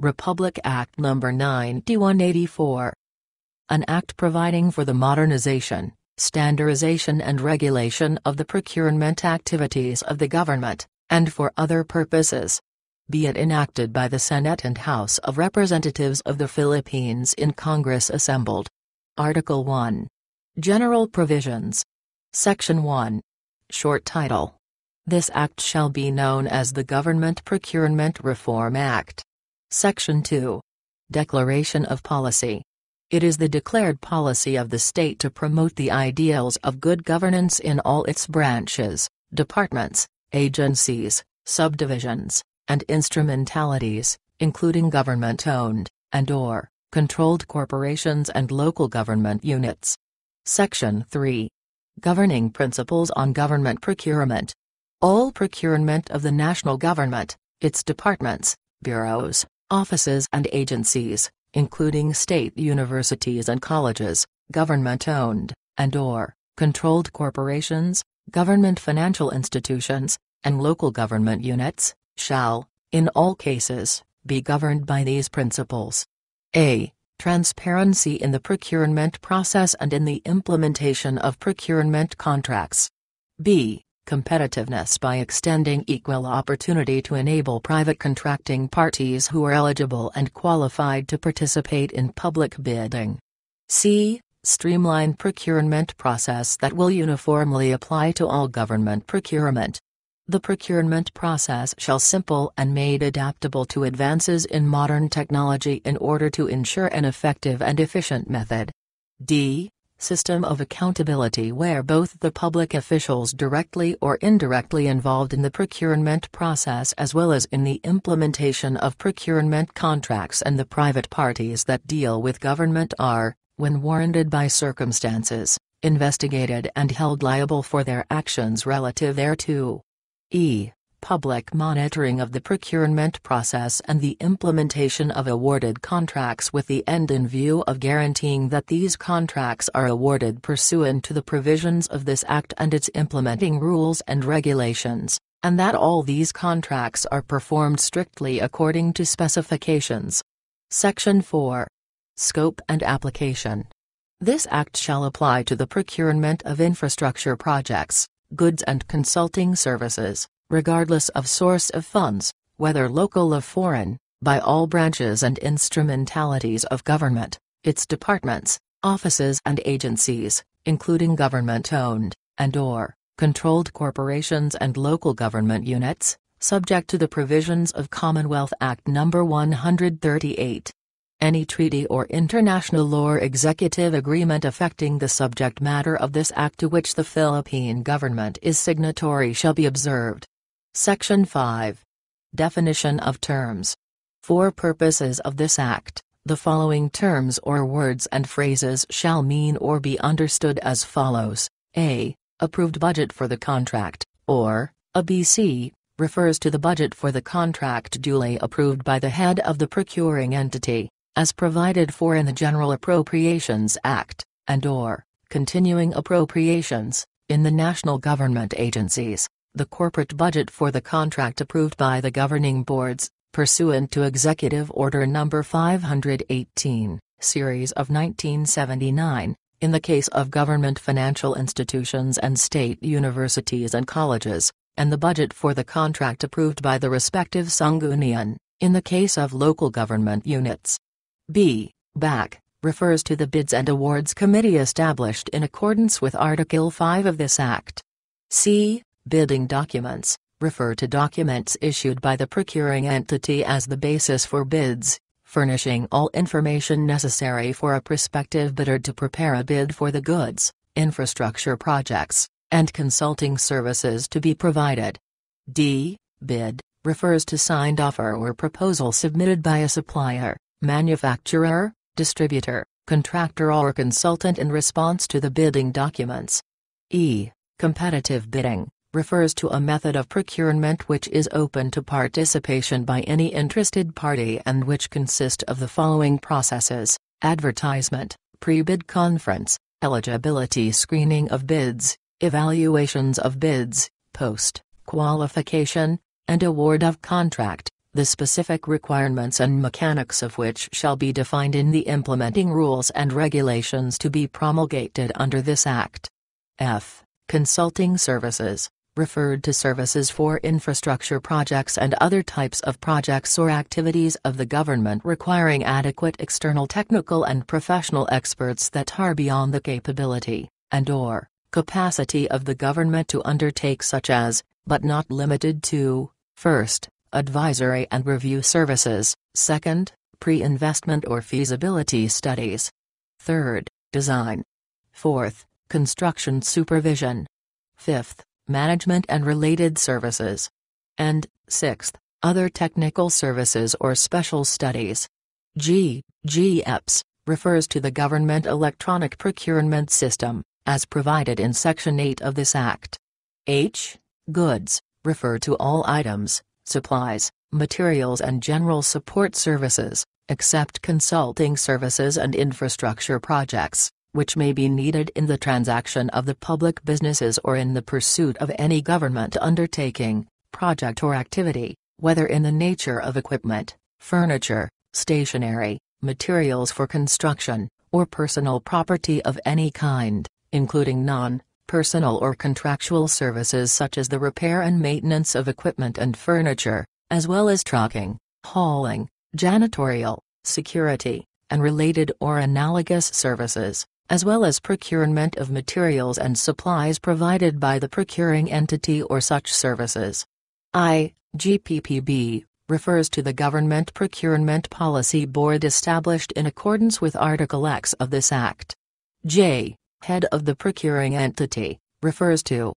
Republic Act No. 9184. An act providing for the modernization, standardization and regulation of the procurement activities of the government, and for other purposes. Be it enacted by the Senate and House of Representatives of the Philippines in Congress assembled. Article 1. General Provisions. Section 1. Short title. This act shall be known as the Government Procurement Reform Act. Section 2. Declaration of Policy. It is the declared policy of the state to promote the ideals of good governance in all its branches, departments, agencies, subdivisions, and instrumentalities, including government-owned, and or, controlled corporations and local government units. Section 3. Governing Principles on Government Procurement. All procurement of the national government, its departments, bureaus, offices and agencies, including state universities and colleges, government-owned, and or, controlled corporations, government financial institutions, and local government units, shall, in all cases, be governed by these principles. A. Transparency in the procurement process and in the implementation of procurement contracts. B competitiveness by extending equal opportunity to enable private contracting parties who are eligible and qualified to participate in public bidding. C. Streamline procurement process that will uniformly apply to all government procurement. The procurement process shall simple and made adaptable to advances in modern technology in order to ensure an effective and efficient method. D system of accountability where both the public officials directly or indirectly involved in the procurement process as well as in the implementation of procurement contracts and the private parties that deal with government are, when warranted by circumstances, investigated and held liable for their actions relative thereto. E public monitoring of the procurement process and the implementation of awarded contracts with the end in view of guaranteeing that these contracts are awarded pursuant to the provisions of this Act and its implementing rules and regulations, and that all these contracts are performed strictly according to specifications. Section 4. Scope and Application. This Act shall apply to the procurement of infrastructure projects, goods and consulting services, regardless of source of funds, whether local or foreign, by all branches and instrumentalities of government, its departments, offices and agencies, including government-owned, and or, controlled corporations and local government units, subject to the provisions of Commonwealth Act No. 138. Any treaty or international law or executive agreement affecting the subject matter of this act to which the Philippine government is signatory shall be observed. Section 5. Definition of terms. For purposes of this Act, the following terms or words and phrases shall mean or be understood as follows A. Approved budget for the contract, or, ABC, refers to the budget for the contract duly approved by the head of the procuring entity, as provided for in the General Appropriations Act, and or, continuing appropriations, in the national government agencies the corporate budget for the contract approved by the governing boards, pursuant to Executive Order No. 518, Series of 1979, in the case of government financial institutions and state universities and colleges, and the budget for the contract approved by the respective Sanggunian, in the case of local government units. B. BAC, refers to the Bids and Awards Committee established in accordance with Article 5 of this Act. C. Bidding documents refer to documents issued by the procuring entity as the basis for bids, furnishing all information necessary for a prospective bidder to prepare a bid for the goods, infrastructure projects, and consulting services to be provided. D. Bid refers to signed offer or proposal submitted by a supplier, manufacturer, distributor, contractor or consultant in response to the bidding documents. E. Competitive bidding refers to a method of procurement which is open to participation by any interested party and which consist of the following processes, advertisement, pre-bid conference, eligibility screening of bids, evaluations of bids, post, qualification, and award of contract, the specific requirements and mechanics of which shall be defined in the implementing rules and regulations to be promulgated under this Act. F. Consulting Services referred to services for infrastructure projects and other types of projects or activities of the government requiring adequate external technical and professional experts that are beyond the capability, and or, capacity of the government to undertake such as, but not limited to, first, advisory and review services, second, pre-investment or feasibility studies, third, design, fourth, construction supervision, fifth, management and related services. And, sixth, other technical services or special studies. G. GEPS refers to the Government Electronic Procurement System, as provided in Section 8 of this Act. H. Goods refer to all items, supplies, materials and general support services, except consulting services and infrastructure projects which may be needed in the transaction of the public businesses or in the pursuit of any government undertaking, project or activity, whether in the nature of equipment, furniture, stationery, materials for construction, or personal property of any kind, including non-personal or contractual services such as the repair and maintenance of equipment and furniture, as well as trucking, hauling, janitorial, security, and related or analogous services as well as procurement of materials and supplies provided by the procuring entity or such services. I, GPPB, refers to the Government Procurement Policy Board established in accordance with Article X of this Act. J, head of the procuring entity, refers to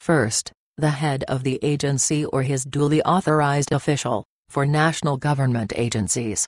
First, the head of the agency or his duly authorized official, for national government agencies.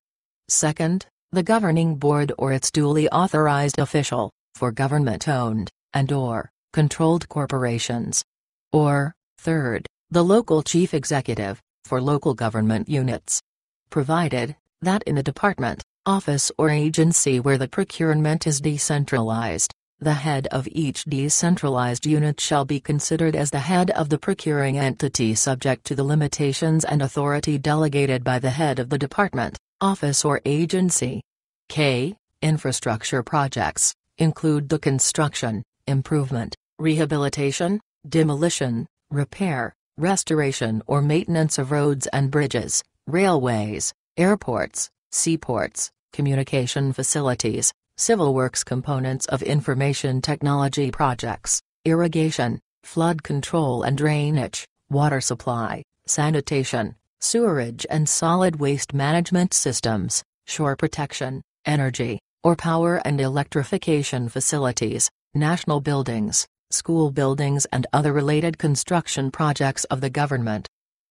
Second, the governing board or its duly authorized official, for government-owned, and or, controlled corporations. Or, third, the local chief executive, for local government units. Provided, that in a department, office or agency where the procurement is decentralized, the head of each decentralized unit shall be considered as the head of the procuring entity subject to the limitations and authority delegated by the head of the department, office or agency. K. Infrastructure projects include the construction, improvement, rehabilitation, demolition, repair, restoration or maintenance of roads and bridges, railways, airports, seaports, communication facilities, civil works components of information technology projects, irrigation, flood control and drainage, water supply, sanitation, sewerage and solid waste management systems, shore protection, energy, or power and electrification facilities, national buildings, school buildings and other related construction projects of the government.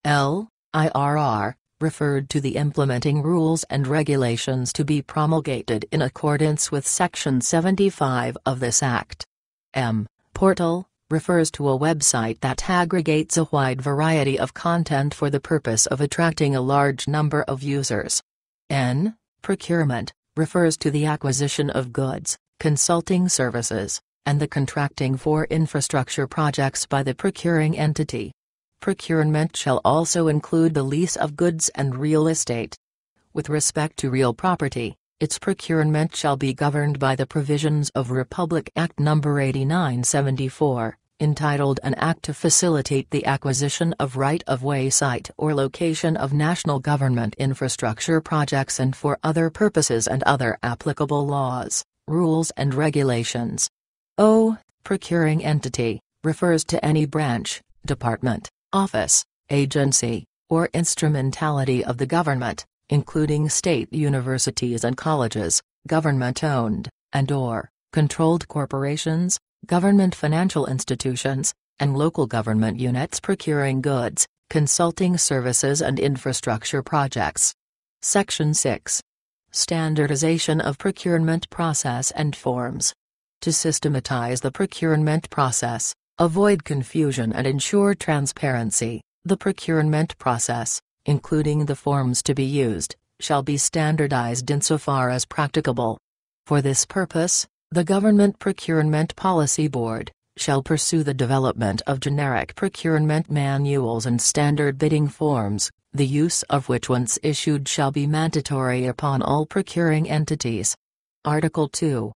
L. IRR, referred to the implementing rules and regulations to be promulgated in accordance with Section 75 of this Act. M. Portal, refers to a website that aggregates a wide variety of content for the purpose of attracting a large number of users. N. Procurement, refers to the acquisition of goods, consulting services, and the contracting for infrastructure projects by the procuring entity. Procurement shall also include the lease of goods and real estate. With respect to real property, its procurement shall be governed by the provisions of Republic Act No. 8974 entitled An Act to Facilitate the Acquisition of Right-of-Way Site or Location of National Government Infrastructure Projects and for other purposes and other applicable laws, rules and regulations. O. Procuring entity, refers to any branch, department, office, agency, or instrumentality of the government, including state universities and colleges, government-owned, and or, controlled corporations, government financial institutions, and local government units procuring goods, consulting services and infrastructure projects. Section 6. Standardization of procurement process and forms. To systematize the procurement process, avoid confusion and ensure transparency, the procurement process, including the forms to be used, shall be standardized insofar as practicable. For this purpose, the Government Procurement Policy Board shall pursue the development of generic procurement manuals and standard bidding forms, the use of which once issued shall be mandatory upon all procuring entities. Article 2.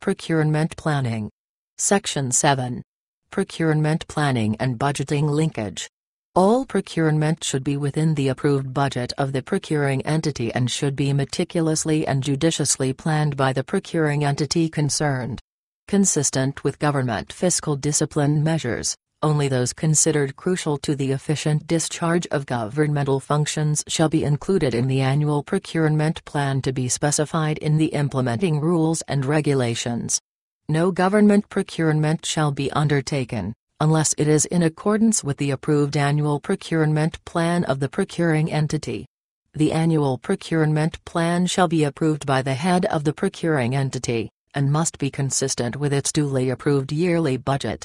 Procurement Planning. Section 7. Procurement Planning and Budgeting Linkage. All procurement should be within the approved budget of the procuring entity and should be meticulously and judiciously planned by the procuring entity concerned. Consistent with government fiscal discipline measures, only those considered crucial to the efficient discharge of governmental functions shall be included in the annual procurement plan to be specified in the implementing rules and regulations. No government procurement shall be undertaken, unless it is in accordance with the approved annual procurement plan of the procuring entity. The annual procurement plan shall be approved by the head of the procuring entity, and must be consistent with its duly approved yearly budget.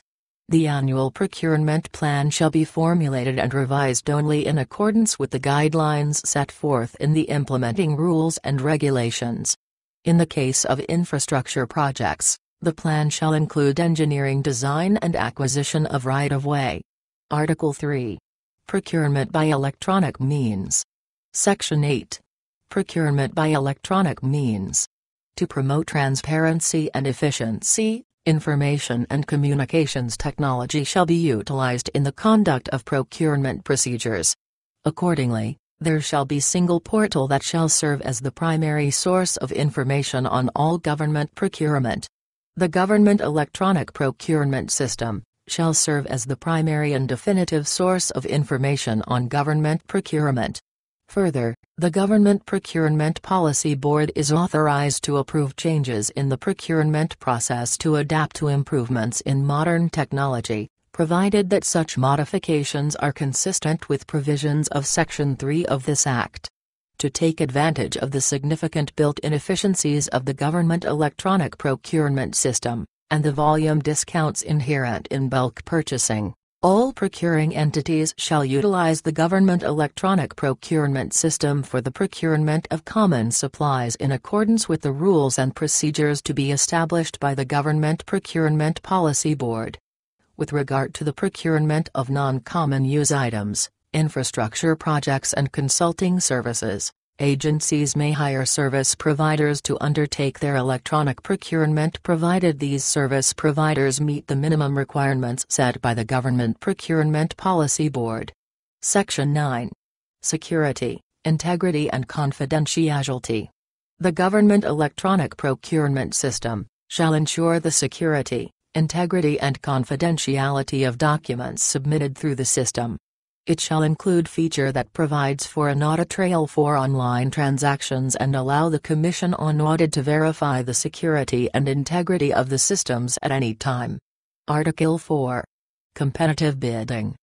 The annual procurement plan shall be formulated and revised only in accordance with the guidelines set forth in the implementing rules and regulations. In the case of infrastructure projects, the plan shall include engineering design and acquisition of right-of-way. Article 3. Procurement by electronic means. Section 8. Procurement by electronic means. To promote transparency and efficiency, Information and communications technology shall be utilized in the conduct of procurement procedures. Accordingly, there shall be single portal that shall serve as the primary source of information on all government procurement. The Government Electronic Procurement System shall serve as the primary and definitive source of information on government procurement. Further, the Government Procurement Policy Board is authorized to approve changes in the procurement process to adapt to improvements in modern technology, provided that such modifications are consistent with provisions of Section 3 of this Act. To take advantage of the significant built-in efficiencies of the government electronic procurement system, and the volume discounts inherent in bulk purchasing, all procuring entities shall utilize the government electronic procurement system for the procurement of common supplies in accordance with the rules and procedures to be established by the Government Procurement Policy Board. With regard to the procurement of non-common use items, infrastructure projects and consulting services, Agencies may hire service providers to undertake their electronic procurement provided these service providers meet the minimum requirements set by the Government Procurement Policy Board. Section 9. Security, Integrity and Confidentiality. The Government Electronic Procurement System shall ensure the security, integrity and confidentiality of documents submitted through the system, it shall include feature that provides for an audit trail for online transactions and allow the Commission on Audit to verify the security and integrity of the systems at any time. Article 4. Competitive Bidding.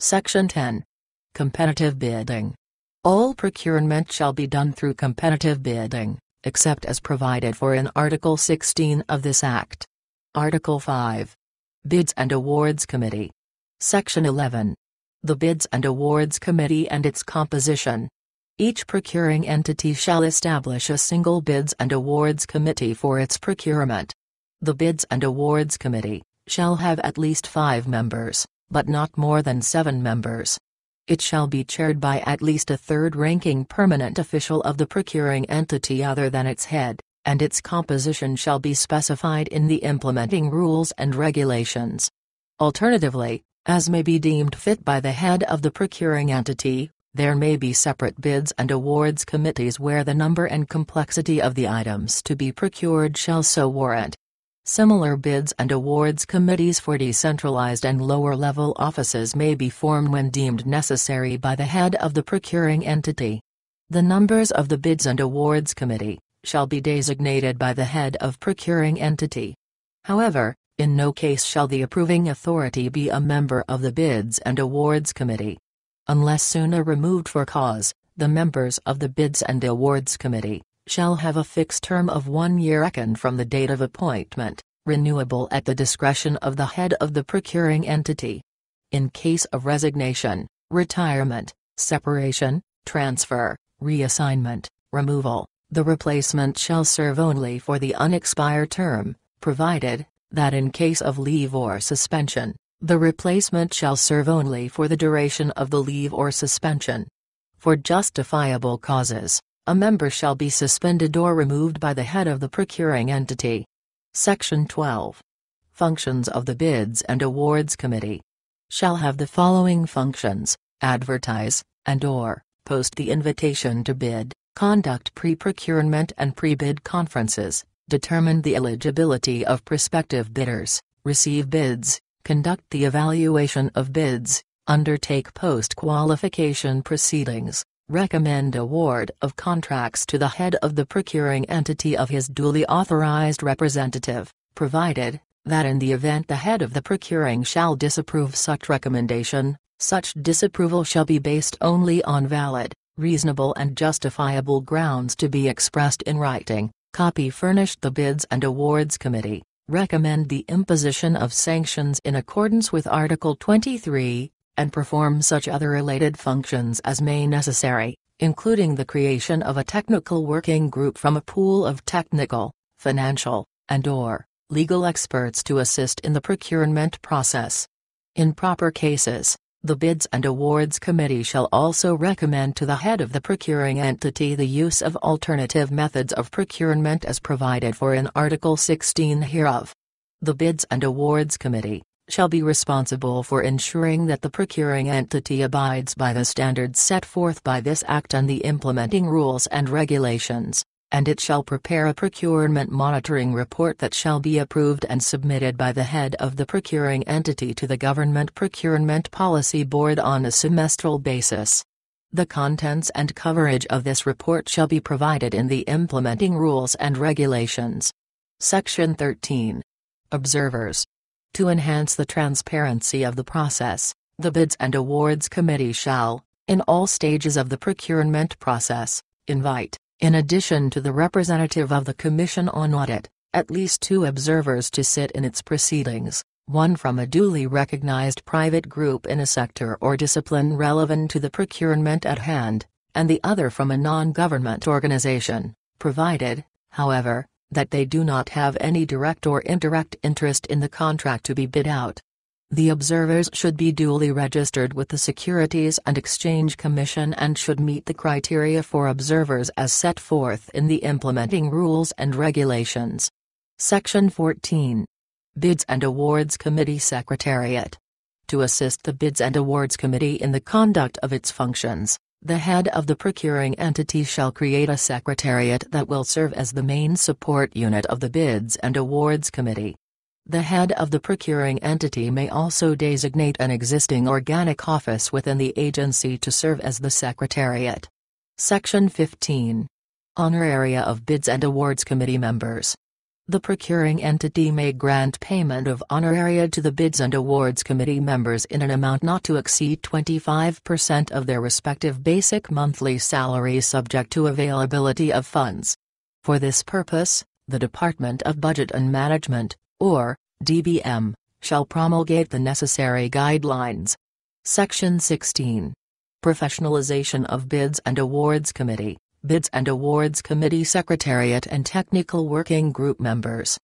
Section 10. Competitive Bidding. All procurement shall be done through competitive bidding, except as provided for in Article 16 of this Act. Article 5. Bids and Awards Committee. Section 11 the Bids and Awards Committee and its composition. Each procuring entity shall establish a single Bids and Awards Committee for its procurement. The Bids and Awards Committee shall have at least five members, but not more than seven members. It shall be chaired by at least a third-ranking permanent official of the procuring entity other than its head, and its composition shall be specified in the implementing rules and regulations. Alternatively, as may be deemed fit by the head of the procuring entity, there may be separate bids and awards committees where the number and complexity of the items to be procured shall so warrant. Similar bids and awards committees for decentralized and lower-level offices may be formed when deemed necessary by the head of the procuring entity. The numbers of the Bids and Awards Committee shall be designated by the head of procuring entity. However, in no case shall the approving authority be a member of the Bids and Awards Committee. Unless sooner removed for cause, the members of the Bids and Awards Committee shall have a fixed term of one year reckoned from the date of appointment, renewable at the discretion of the head of the procuring entity. In case of resignation, retirement, separation, transfer, reassignment, removal, the replacement shall serve only for the unexpired term, provided, that in case of leave or suspension, the replacement shall serve only for the duration of the leave or suspension. For justifiable causes, a member shall be suspended or removed by the head of the procuring entity. Section 12. Functions of the Bids and Awards Committee shall have the following functions, advertise, and or, post the invitation to bid, conduct pre-procurement and pre-bid conferences, determine the eligibility of prospective bidders, receive bids, conduct the evaluation of bids, undertake post-qualification proceedings, recommend award of contracts to the head of the procuring entity of his duly authorized representative, provided, that in the event the head of the procuring shall disapprove such recommendation, such disapproval shall be based only on valid, reasonable and justifiable grounds to be expressed in writing, copy furnished the Bids and Awards Committee, recommend the imposition of sanctions in accordance with Article 23, and perform such other related functions as may necessary, including the creation of a technical working group from a pool of technical, financial, and or legal experts to assist in the procurement process. In proper cases, the Bids and Awards Committee shall also recommend to the head of the procuring entity the use of alternative methods of procurement as provided for in Article 16 hereof. The Bids and Awards Committee shall be responsible for ensuring that the procuring entity abides by the standards set forth by this Act and the implementing rules and regulations and it shall prepare a procurement monitoring report that shall be approved and submitted by the head of the procuring entity to the Government Procurement Policy Board on a semestral basis. The contents and coverage of this report shall be provided in the implementing rules and regulations. Section 13. Observers. To enhance the transparency of the process, the Bids and Awards Committee shall, in all stages of the procurement process, invite in addition to the representative of the Commission on Audit, at least two observers to sit in its proceedings, one from a duly recognized private group in a sector or discipline relevant to the procurement at hand, and the other from a non-government organization, provided, however, that they do not have any direct or indirect interest in the contract to be bid out. The observers should be duly registered with the Securities and Exchange Commission and should meet the criteria for observers as set forth in the implementing rules and regulations. Section 14. Bids and Awards Committee Secretariat. To assist the Bids and Awards Committee in the conduct of its functions, the head of the procuring entity shall create a secretariat that will serve as the main support unit of the Bids and Awards Committee. The head of the procuring entity may also designate an existing organic office within the agency to serve as the secretariat. Section 15. Honoraria of Bids and Awards Committee members. The procuring entity may grant payment of honoraria to the Bids and Awards Committee members in an amount not to exceed 25% of their respective basic monthly salary subject to availability of funds. For this purpose, the Department of Budget and Management, or DBM, shall promulgate the necessary guidelines. Section 16. Professionalization of Bids and Awards Committee, Bids and Awards Committee Secretariat and Technical Working Group members.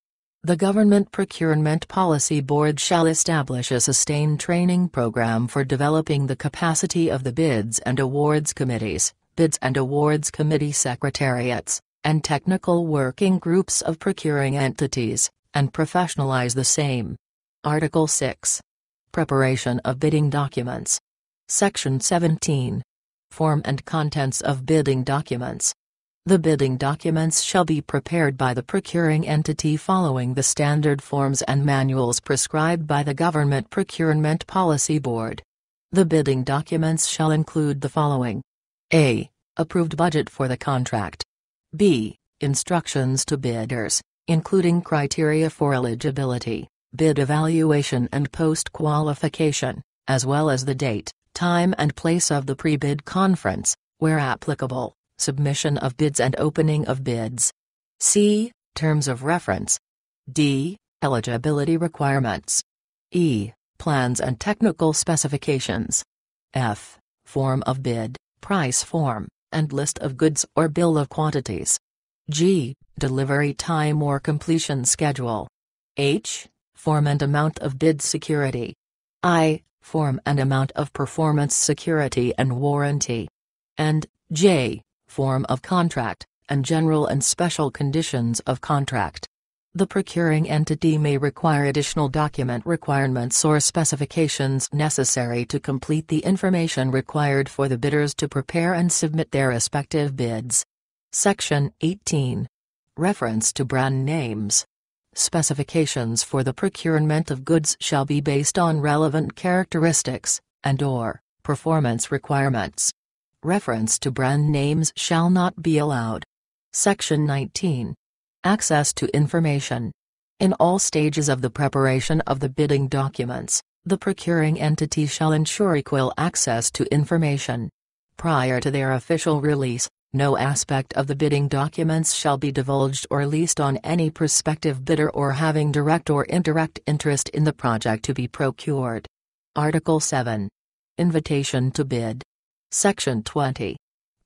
The Government Procurement Policy Board shall establish a sustained training program for developing the capacity of the Bids and Awards Committees, Bids and Awards Committee Secretariats, and technical working groups of procuring entities, and professionalize the same. Article 6. Preparation of bidding documents. Section 17. Form and contents of bidding documents. The bidding documents shall be prepared by the procuring entity following the standard forms and manuals prescribed by the Government Procurement Policy Board. The bidding documents shall include the following A. Approved budget for the contract. B. Instructions to bidders including criteria for eligibility, bid evaluation and post-qualification, as well as the date, time and place of the pre-bid conference, where applicable, submission of bids and opening of bids. C. Terms of reference. D. Eligibility requirements. E. Plans and technical specifications. F. Form of bid, price form, and list of goods or bill of quantities. G. Delivery time or completion schedule. H. Form and amount of bid security. I. Form and amount of performance security and warranty. and j. Form of contract, and general and special conditions of contract. The procuring entity may require additional document requirements or specifications necessary to complete the information required for the bidders to prepare and submit their respective bids. Section 18. Reference to brand names. Specifications for the procurement of goods shall be based on relevant characteristics, and or, performance requirements. Reference to brand names shall not be allowed. Section 19. Access to information. In all stages of the preparation of the bidding documents, the procuring entity shall ensure equal access to information. Prior to their official release, no aspect of the bidding documents shall be divulged or leased on any prospective bidder or having direct or indirect interest in the project to be procured. Article 7. Invitation to bid. Section 20.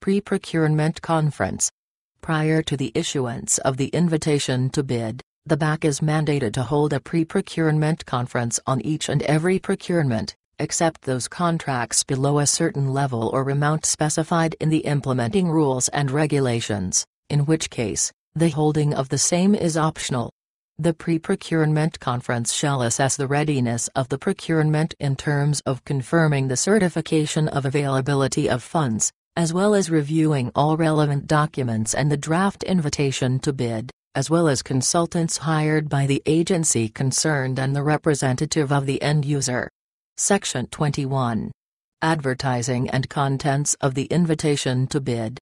Pre-procurement conference. Prior to the issuance of the invitation to bid, the BAC is mandated to hold a pre-procurement conference on each and every procurement, except those contracts below a certain level or amount specified in the implementing rules and regulations, in which case, the holding of the same is optional. The pre-procurement conference shall assess the readiness of the procurement in terms of confirming the certification of availability of funds, as well as reviewing all relevant documents and the draft invitation to bid, as well as consultants hired by the agency concerned and the representative of the end user. Section 21. Advertising and contents of the invitation to bid.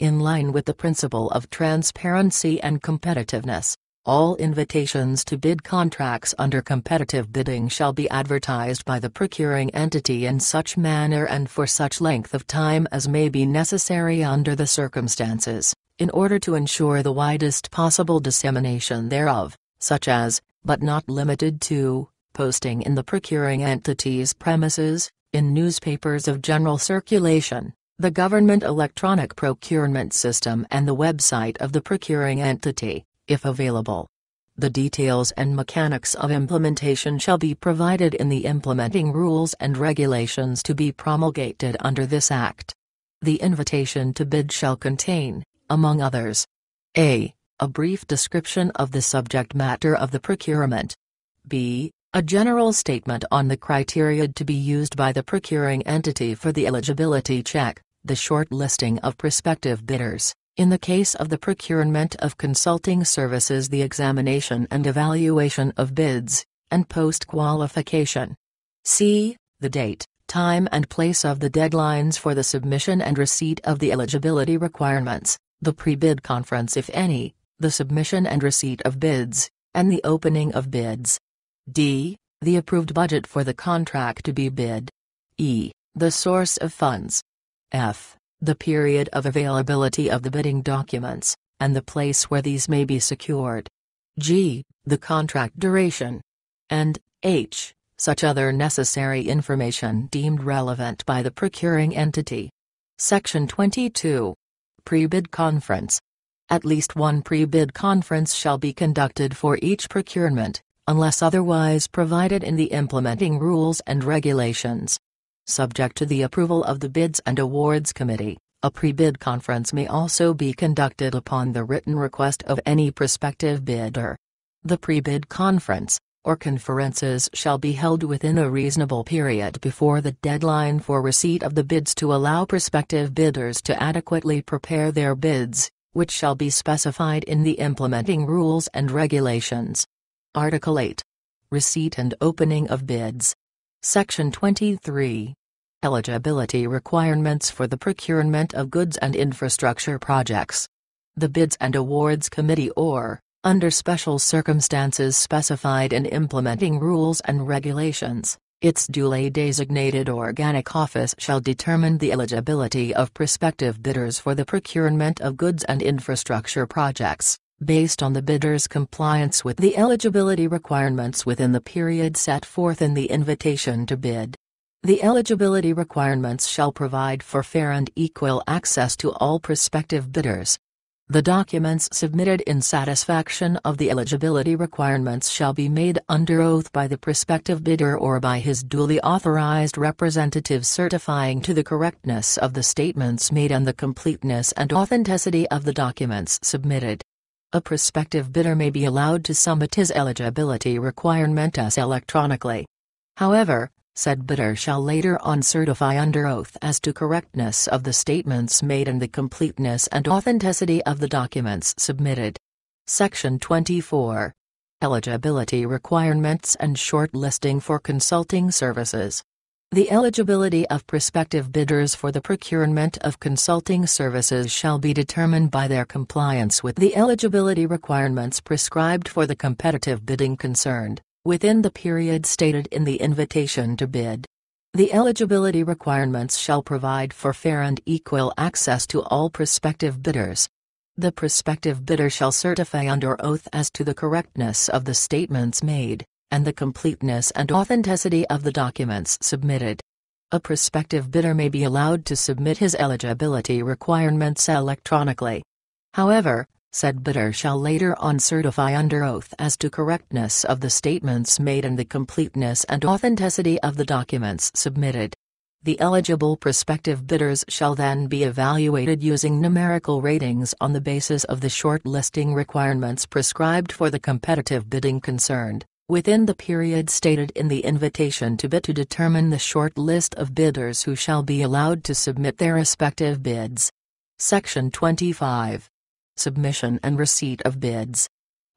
In line with the principle of transparency and competitiveness, all invitations to bid contracts under competitive bidding shall be advertised by the procuring entity in such manner and for such length of time as may be necessary under the circumstances, in order to ensure the widest possible dissemination thereof, such as, but not limited to, posting in the procuring entity's premises, in newspapers of general circulation, the government electronic procurement system and the website of the procuring entity if available. The details and mechanics of implementation shall be provided in the implementing rules and regulations to be promulgated under this Act. The invitation to bid shall contain, among others, a. A brief description of the subject matter of the procurement. b. A general statement on the criteria to be used by the procuring entity for the eligibility check, the short listing of prospective bidders, in the case of the procurement of consulting services the examination and evaluation of bids, and post-qualification. C. The date, time and place of the deadlines for the submission and receipt of the eligibility requirements, the pre-bid conference if any, the submission and receipt of bids, and the opening of bids. D. The approved budget for the contract to be bid. E. The source of funds. F the period of availability of the bidding documents, and the place where these may be secured. G. The contract duration. And H. Such other necessary information deemed relevant by the procuring entity. Section 22. Pre-bid conference. At least one pre-bid conference shall be conducted for each procurement, unless otherwise provided in the implementing rules and regulations. Subject to the approval of the Bids and Awards Committee, a pre-bid conference may also be conducted upon the written request of any prospective bidder. The pre-bid conference, or conferences shall be held within a reasonable period before the deadline for receipt of the bids to allow prospective bidders to adequately prepare their bids, which shall be specified in the implementing rules and regulations. Article 8. Receipt and opening of bids. Section 23. Eligibility requirements for the procurement of goods and infrastructure projects. The Bids and Awards Committee or, under special circumstances specified in implementing rules and regulations, its duly designated organic office shall determine the eligibility of prospective bidders for the procurement of goods and infrastructure projects, based on the bidder's compliance with the eligibility requirements within the period set forth in the invitation to bid. The eligibility requirements shall provide for fair and equal access to all prospective bidders. The documents submitted in satisfaction of the eligibility requirements shall be made under oath by the prospective bidder or by his duly authorized representative certifying to the correctness of the statements made and the completeness and authenticity of the documents submitted. A prospective bidder may be allowed to submit his eligibility requirements electronically. However, said bidder shall later on certify under oath as to correctness of the statements made and the completeness and authenticity of the documents submitted. Section 24. Eligibility requirements and shortlisting for consulting services. The eligibility of prospective bidders for the procurement of consulting services shall be determined by their compliance with the eligibility requirements prescribed for the competitive bidding concerned within the period stated in the invitation to bid. The eligibility requirements shall provide for fair and equal access to all prospective bidders. The prospective bidder shall certify under oath as to the correctness of the statements made, and the completeness and authenticity of the documents submitted. A prospective bidder may be allowed to submit his eligibility requirements electronically. However, said bidder shall later on certify under oath as to correctness of the statements made and the completeness and authenticity of the documents submitted. The eligible prospective bidders shall then be evaluated using numerical ratings on the basis of the shortlisting requirements prescribed for the competitive bidding concerned, within the period stated in the invitation to bid to determine the short list of bidders who shall be allowed to submit their respective bids. Section 25 submission and receipt of bids.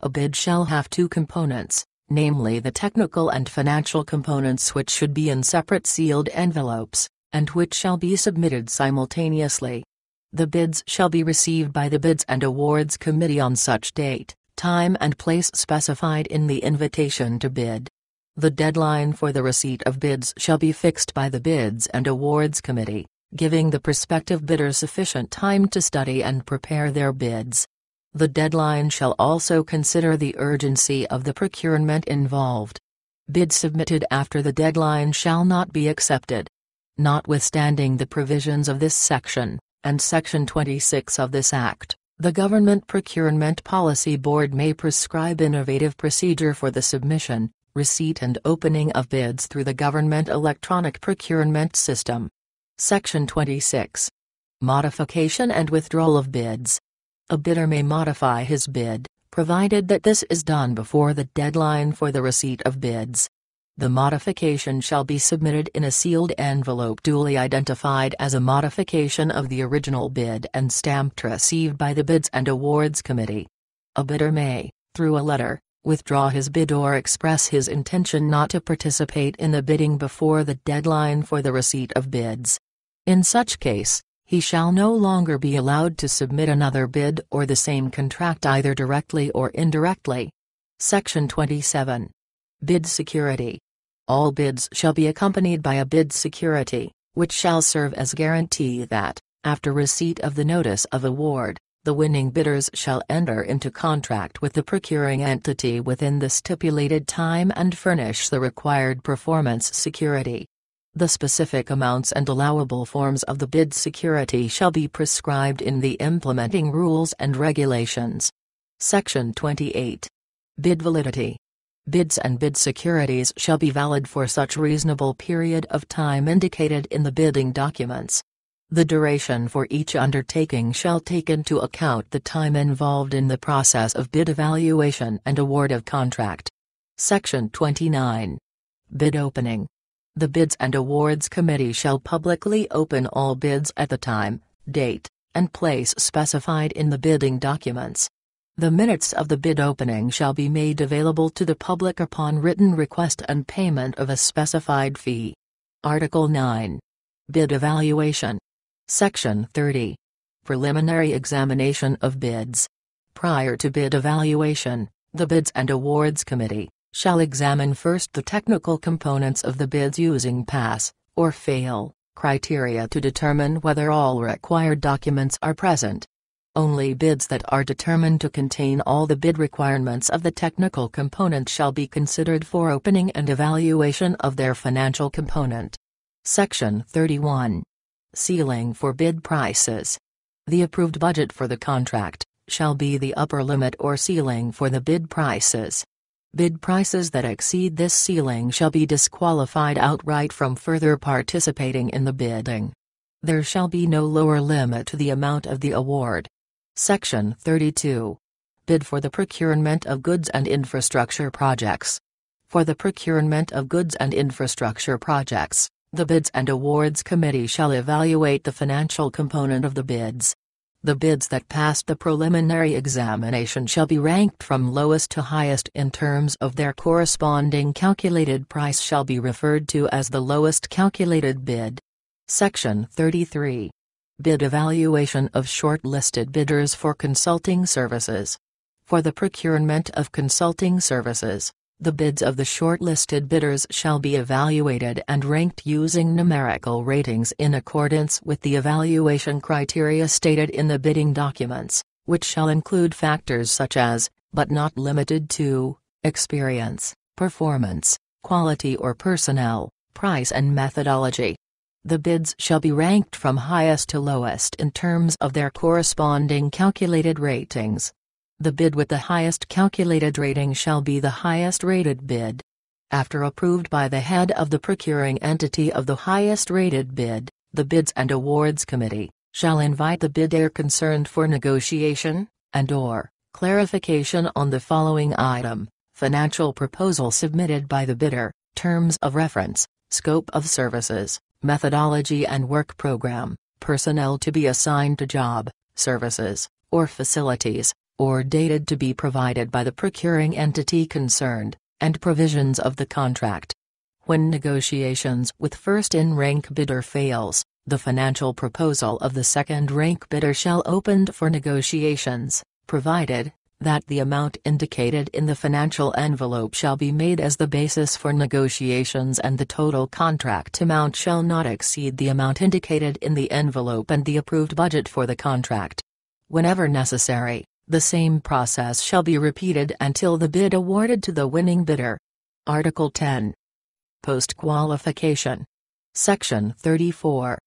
A bid shall have two components, namely the technical and financial components which should be in separate sealed envelopes, and which shall be submitted simultaneously. The bids shall be received by the Bids and Awards Committee on such date, time and place specified in the invitation to bid. The deadline for the receipt of bids shall be fixed by the Bids and Awards Committee giving the prospective bidder sufficient time to study and prepare their bids. The deadline shall also consider the urgency of the procurement involved. Bids submitted after the deadline shall not be accepted. Notwithstanding the provisions of this section, and Section 26 of this Act, the Government Procurement Policy Board may prescribe innovative procedure for the submission, receipt and opening of bids through the Government Electronic Procurement System. Section 26. Modification and withdrawal of bids. A bidder may modify his bid, provided that this is done before the deadline for the receipt of bids. The modification shall be submitted in a sealed envelope duly identified as a modification of the original bid and stamped received by the Bids and Awards Committee. A bidder may, through a letter, withdraw his bid or express his intention not to participate in the bidding before the deadline for the receipt of bids. In such case, he shall no longer be allowed to submit another bid or the same contract either directly or indirectly. Section 27. Bid Security. All bids shall be accompanied by a bid security, which shall serve as guarantee that, after receipt of the notice of award, the winning bidders shall enter into contract with the procuring entity within the stipulated time and furnish the required performance security. The specific amounts and allowable forms of the bid security shall be prescribed in the implementing rules and regulations. Section 28. Bid validity. Bids and bid securities shall be valid for such reasonable period of time indicated in the bidding documents. The duration for each undertaking shall take into account the time involved in the process of bid evaluation and award of contract. Section 29. Bid opening. The Bids and Awards Committee shall publicly open all bids at the time, date, and place specified in the bidding documents. The minutes of the bid opening shall be made available to the public upon written request and payment of a specified fee. Article 9. Bid Evaluation. Section 30. Preliminary examination of bids. Prior to bid evaluation, the Bids and Awards Committee shall examine first the technical components of the bids using pass, or fail, criteria to determine whether all required documents are present. Only bids that are determined to contain all the bid requirements of the technical component shall be considered for opening and evaluation of their financial component. Section 31. Ceiling for bid prices. The approved budget for the contract shall be the upper limit or ceiling for the bid prices. Bid prices that exceed this ceiling shall be disqualified outright from further participating in the bidding. There shall be no lower limit to the amount of the award. Section 32. Bid for the procurement of goods and infrastructure projects. For the procurement of goods and infrastructure projects, the Bids and Awards Committee shall evaluate the financial component of the bids. The bids that passed the preliminary examination shall be ranked from lowest to highest in terms of their corresponding calculated price shall be referred to as the lowest calculated bid. Section 33. Bid evaluation of shortlisted bidders for consulting services. For the procurement of consulting services, the bids of the shortlisted bidders shall be evaluated and ranked using numerical ratings in accordance with the evaluation criteria stated in the bidding documents, which shall include factors such as, but not limited to, experience, performance, quality or personnel, price and methodology. The bids shall be ranked from highest to lowest in terms of their corresponding calculated ratings. The bid with the highest calculated rating shall be the highest rated bid. After approved by the head of the procuring entity of the highest rated bid, the Bids and Awards Committee shall invite the bidder concerned for negotiation and or clarification on the following item: financial proposal submitted by the bidder, terms of reference, scope of services, methodology and work program, personnel to be assigned to job, services, or facilities, or dated to be provided by the procuring entity concerned, and provisions of the contract. When negotiations with first-in-rank bidder fails, the financial proposal of the second-rank bidder shall opened for negotiations, provided, that the amount indicated in the financial envelope shall be made as the basis for negotiations and the total contract amount shall not exceed the amount indicated in the envelope and the approved budget for the contract. Whenever necessary, the same process shall be repeated until the bid awarded to the winning bidder. Article 10. Post-qualification. Section 34.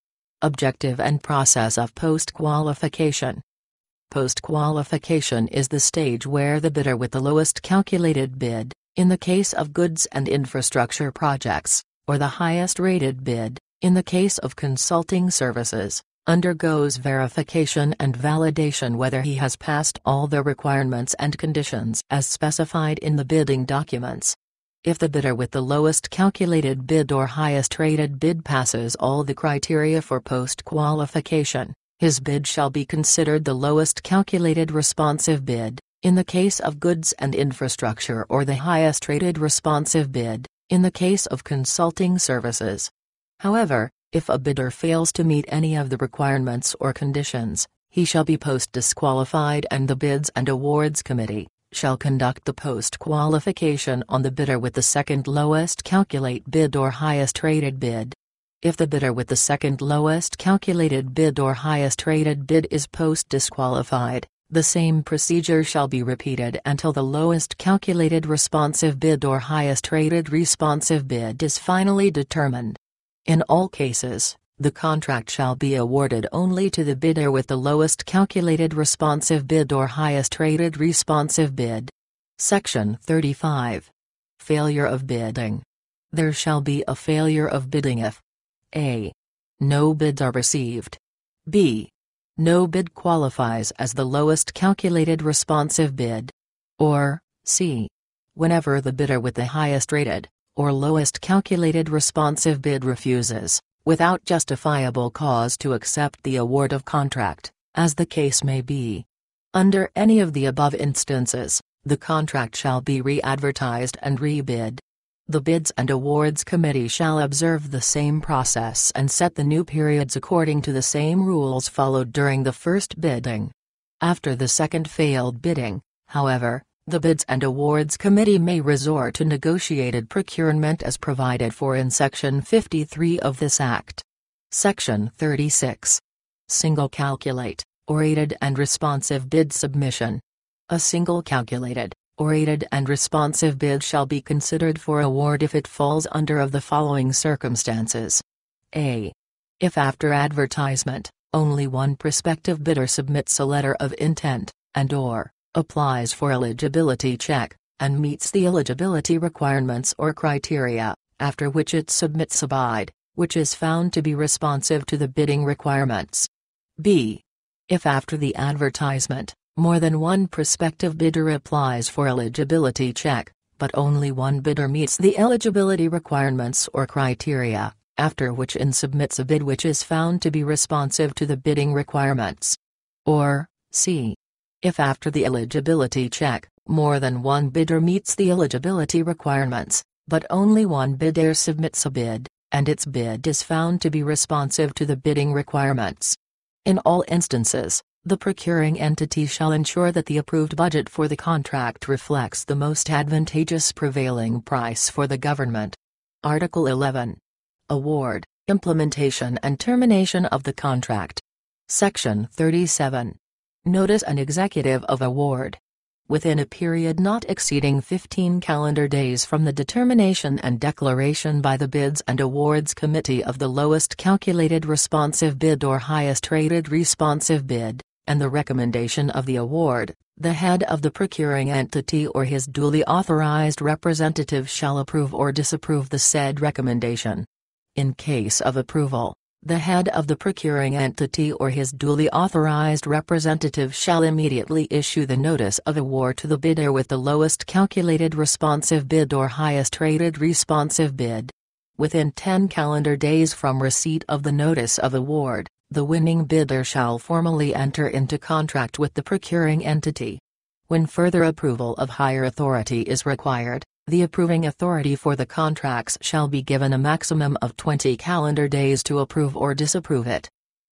Objective and process of post-qualification. Post-qualification is the stage where the bidder with the lowest calculated bid, in the case of goods and infrastructure projects, or the highest rated bid, in the case of consulting services, undergoes verification and validation whether he has passed all the requirements and conditions as specified in the bidding documents. If the bidder with the lowest calculated bid or highest rated bid passes all the criteria for post-qualification, his bid shall be considered the lowest calculated responsive bid, in the case of goods and infrastructure or the highest rated responsive bid, in the case of consulting services. However, if a bidder fails to meet any of the requirements or conditions, he shall be post-disqualified and the Bids and Awards Committee shall conduct the post-qualification on the bidder with the second lowest calculate bid or highest rated bid. If the bidder with the second lowest calculated bid or highest rated bid is post-disqualified, the same procedure shall be repeated until the lowest calculated responsive bid or highest rated responsive bid is finally determined. In all cases, the contract shall be awarded only to the bidder with the lowest calculated responsive bid or highest rated responsive bid. Section 35. Failure of bidding. There shall be a failure of bidding if a. No bids are received. b. No bid qualifies as the lowest calculated responsive bid. Or, c. Whenever the bidder with the highest rated, or lowest calculated responsive bid refuses, without justifiable cause to accept the award of contract, as the case may be. Under any of the above instances, the contract shall be re-advertised and rebid. The Bids and Awards Committee shall observe the same process and set the new periods according to the same rules followed during the first bidding. After the second failed bidding, however, the Bids and Awards Committee may resort to negotiated procurement as provided for in Section 53 of this Act. Section 36. Single calculate, orated and responsive bid submission. A single calculated, orated and responsive bid shall be considered for award if it falls under of the following circumstances. A. If after advertisement, only one prospective bidder submits a letter of intent, and or, applies for eligibility check, and meets the eligibility requirements or criteria, after which it submits a bid, which is found to be responsive to the bidding requirements. b. If after the advertisement, more than one prospective bidder applies for eligibility check, but only one bidder meets the eligibility requirements or criteria, after which in submits a bid which is found to be responsive to the bidding requirements. Or, c. If after the eligibility check, more than one bidder meets the eligibility requirements, but only one bidder submits a bid, and its bid is found to be responsive to the bidding requirements. In all instances, the procuring entity shall ensure that the approved budget for the contract reflects the most advantageous prevailing price for the government. Article 11. Award, Implementation and Termination of the Contract. Section 37. Notice an executive of award. Within a period not exceeding 15 calendar days from the determination and declaration by the Bids and Awards Committee of the lowest calculated responsive bid or highest rated responsive bid, and the recommendation of the award, the head of the procuring entity or his duly authorized representative shall approve or disapprove the said recommendation. In case of approval, the head of the procuring entity or his duly authorized representative shall immediately issue the notice of award to the bidder with the lowest calculated responsive bid or highest rated responsive bid. Within 10 calendar days from receipt of the notice of award, the winning bidder shall formally enter into contract with the procuring entity. When further approval of higher authority is required, the approving authority for the contracts shall be given a maximum of 20 calendar days to approve or disapprove it.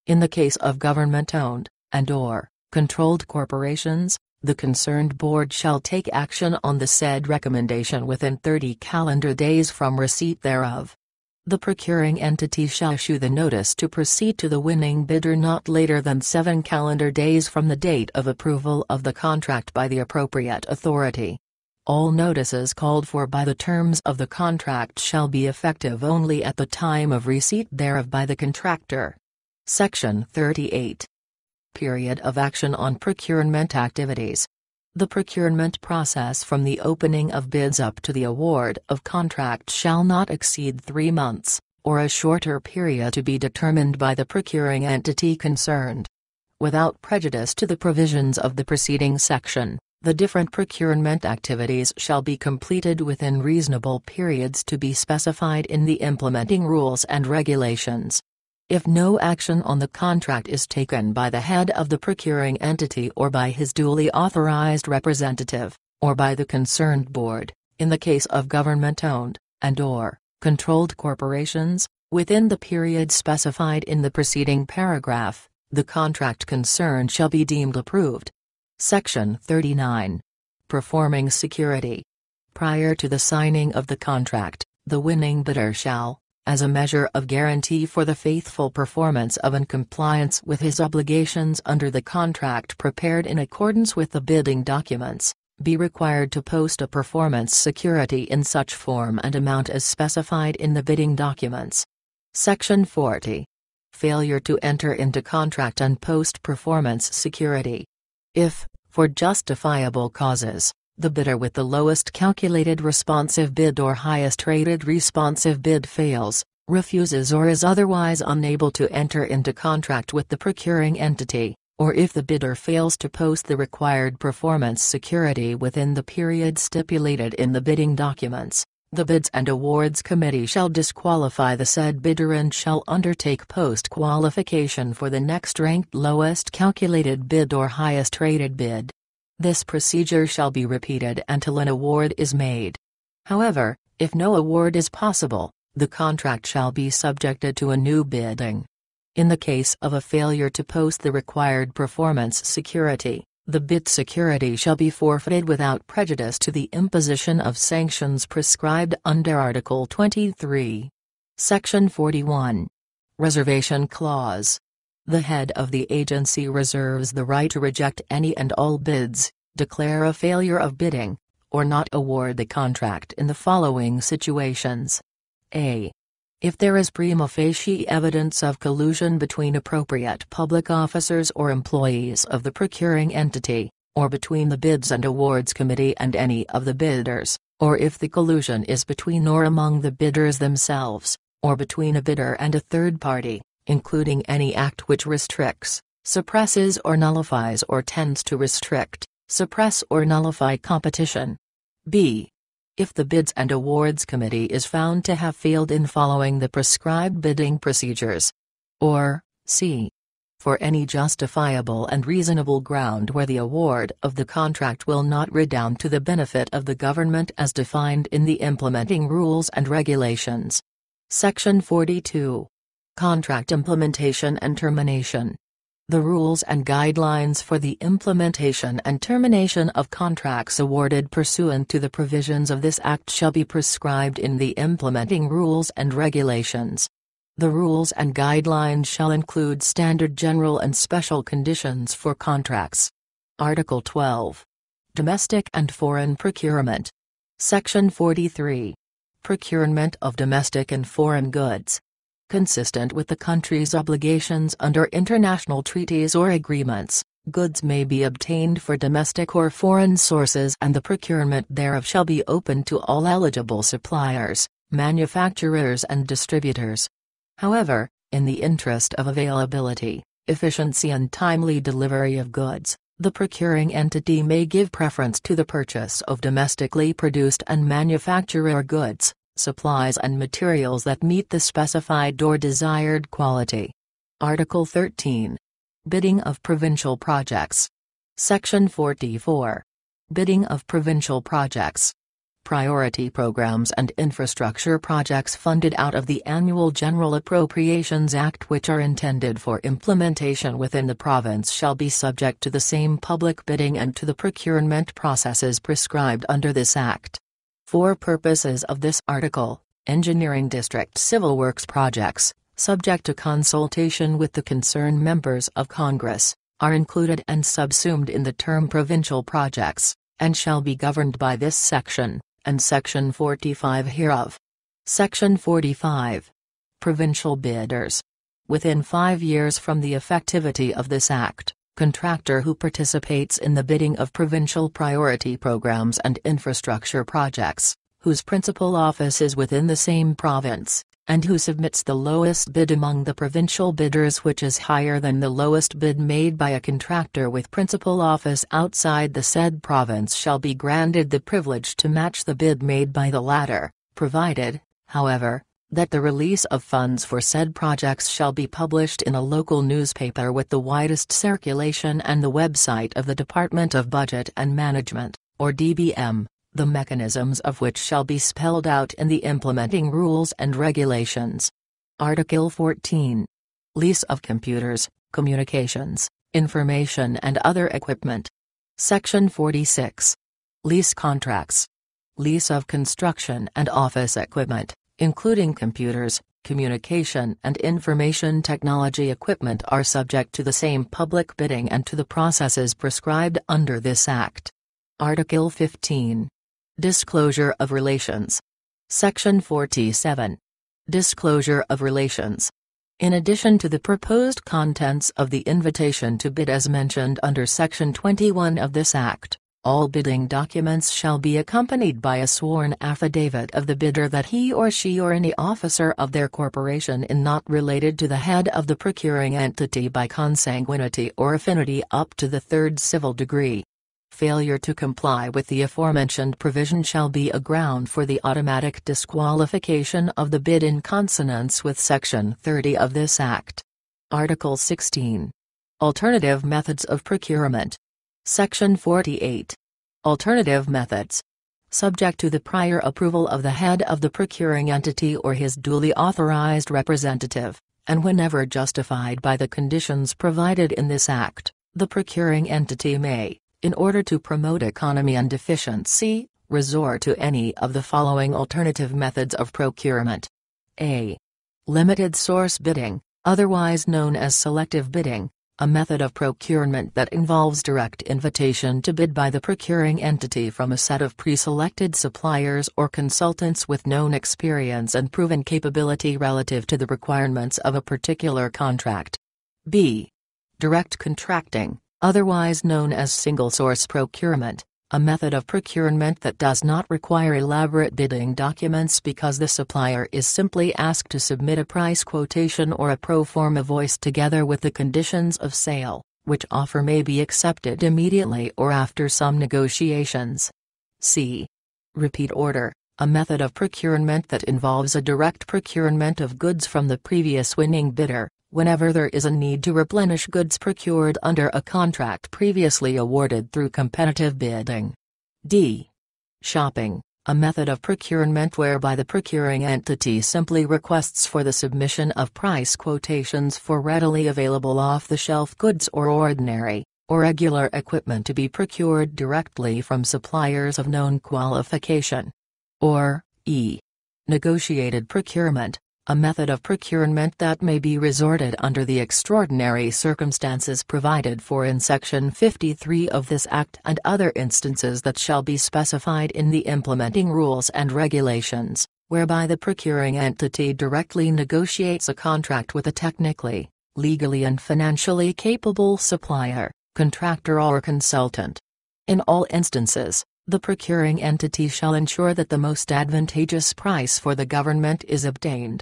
In the case of government-owned, and or, controlled corporations, the concerned board shall take action on the said recommendation within 30 calendar days from receipt thereof. The procuring entity shall issue the notice to proceed to the winning bidder not later than 7 calendar days from the date of approval of the contract by the appropriate authority. All notices called for by the terms of the contract shall be effective only at the time of receipt thereof by the contractor. Section 38. Period of action on procurement activities. The procurement process from the opening of bids up to the award of contract shall not exceed three months, or a shorter period to be determined by the procuring entity concerned. Without prejudice to the provisions of the preceding section, the different procurement activities shall be completed within reasonable periods to be specified in the implementing rules and regulations. If no action on the contract is taken by the head of the procuring entity or by his duly authorized representative, or by the concerned board, in the case of government-owned, and or, controlled corporations, within the period specified in the preceding paragraph, the contract concerned shall be deemed approved, Section 39. Performing security. Prior to the signing of the contract, the winning bidder shall, as a measure of guarantee for the faithful performance of and compliance with his obligations under the contract prepared in accordance with the bidding documents, be required to post a performance security in such form and amount as specified in the bidding documents. Section 40. Failure to enter into contract and post performance security. If, for justifiable causes, the bidder with the lowest calculated responsive bid or highest rated responsive bid fails, refuses or is otherwise unable to enter into contract with the procuring entity, or if the bidder fails to post the required performance security within the period stipulated in the bidding documents, the Bids and Awards Committee shall disqualify the said bidder and shall undertake post-qualification for the next ranked lowest calculated bid or highest rated bid. This procedure shall be repeated until an award is made. However, if no award is possible, the contract shall be subjected to a new bidding. In the case of a failure to post the required performance security, the bid security shall be forfeited without prejudice to the imposition of sanctions prescribed under Article 23. Section 41. Reservation Clause. The head of the agency reserves the right to reject any and all bids, declare a failure of bidding, or not award the contract in the following situations. A. If there is prima facie evidence of collusion between appropriate public officers or employees of the procuring entity, or between the Bids and Awards Committee and any of the bidders, or if the collusion is between or among the bidders themselves, or between a bidder and a third party, including any act which restricts, suppresses or nullifies or tends to restrict, suppress or nullify competition. b. If the Bids and Awards Committee is found to have failed in following the prescribed bidding procedures. Or, c for any justifiable and reasonable ground where the award of the contract will not redound to the benefit of the government as defined in the implementing rules and regulations. Section 42. Contract Implementation and Termination. The rules and guidelines for the implementation and termination of contracts awarded pursuant to the provisions of this Act shall be prescribed in the implementing rules and regulations. The rules and guidelines shall include standard general and special conditions for contracts. Article 12. Domestic and Foreign Procurement. Section 43. Procurement of domestic and foreign goods. Consistent with the country's obligations under international treaties or agreements, goods may be obtained for domestic or foreign sources and the procurement thereof shall be open to all eligible suppliers, manufacturers and distributors. However, in the interest of availability, efficiency and timely delivery of goods, the procuring entity may give preference to the purchase of domestically produced and manufacturer goods, supplies and materials that meet the specified or desired quality. Article 13. Bidding of Provincial Projects. Section 44. Bidding of Provincial Projects priority programs and infrastructure projects funded out of the Annual General Appropriations Act which are intended for implementation within the province shall be subject to the same public bidding and to the procurement processes prescribed under this Act. For purposes of this article, Engineering District Civil Works projects, subject to consultation with the concerned members of Congress, are included and subsumed in the term provincial projects, and shall be governed by this section and Section 45 hereof. Section 45. Provincial bidders. Within five years from the effectivity of this Act, contractor who participates in the bidding of provincial priority programs and infrastructure projects, whose principal office is within the same province, and who submits the lowest bid among the provincial bidders which is higher than the lowest bid made by a contractor with principal office outside the said province shall be granted the privilege to match the bid made by the latter, provided, however, that the release of funds for said projects shall be published in a local newspaper with the widest circulation and the website of the Department of Budget and Management, or DBM the mechanisms of which shall be spelled out in the implementing rules and regulations. Article 14. Lease of computers, communications, information and other equipment. Section 46. Lease contracts. Lease of construction and office equipment, including computers, communication and information technology equipment are subject to the same public bidding and to the processes prescribed under this Act. Article 15. Disclosure of Relations. Section 47. Disclosure of Relations. In addition to the proposed contents of the invitation to bid as mentioned under Section 21 of this Act, all bidding documents shall be accompanied by a sworn affidavit of the bidder that he or she or any officer of their corporation in not related to the head of the procuring entity by consanguinity or affinity up to the third civil degree Failure to comply with the aforementioned provision shall be a ground for the automatic disqualification of the bid in consonance with Section 30 of this Act. Article 16. Alternative Methods of Procurement. Section 48. Alternative Methods. Subject to the prior approval of the head of the procuring entity or his duly authorized representative, and whenever justified by the conditions provided in this Act, the procuring entity may in order to promote economy and efficiency, resort to any of the following alternative methods of procurement. A. Limited source bidding, otherwise known as selective bidding, a method of procurement that involves direct invitation to bid by the procuring entity from a set of pre-selected suppliers or consultants with known experience and proven capability relative to the requirements of a particular contract. B. Direct contracting, otherwise known as single-source procurement, a method of procurement that does not require elaborate bidding documents because the supplier is simply asked to submit a price quotation or a pro forma invoice together with the conditions of sale, which offer may be accepted immediately or after some negotiations. C. Repeat order a method of procurement that involves a direct procurement of goods from the previous winning bidder, whenever there is a need to replenish goods procured under a contract previously awarded through competitive bidding. D. Shopping, a method of procurement whereby the procuring entity simply requests for the submission of price quotations for readily available off-the-shelf goods or ordinary, or regular equipment to be procured directly from suppliers of known qualification or e. Negotiated procurement, a method of procurement that may be resorted under the extraordinary circumstances provided for in Section 53 of this Act and other instances that shall be specified in the implementing rules and regulations, whereby the procuring entity directly negotiates a contract with a technically, legally and financially capable supplier, contractor or consultant. In all instances, the procuring entity shall ensure that the most advantageous price for the government is obtained.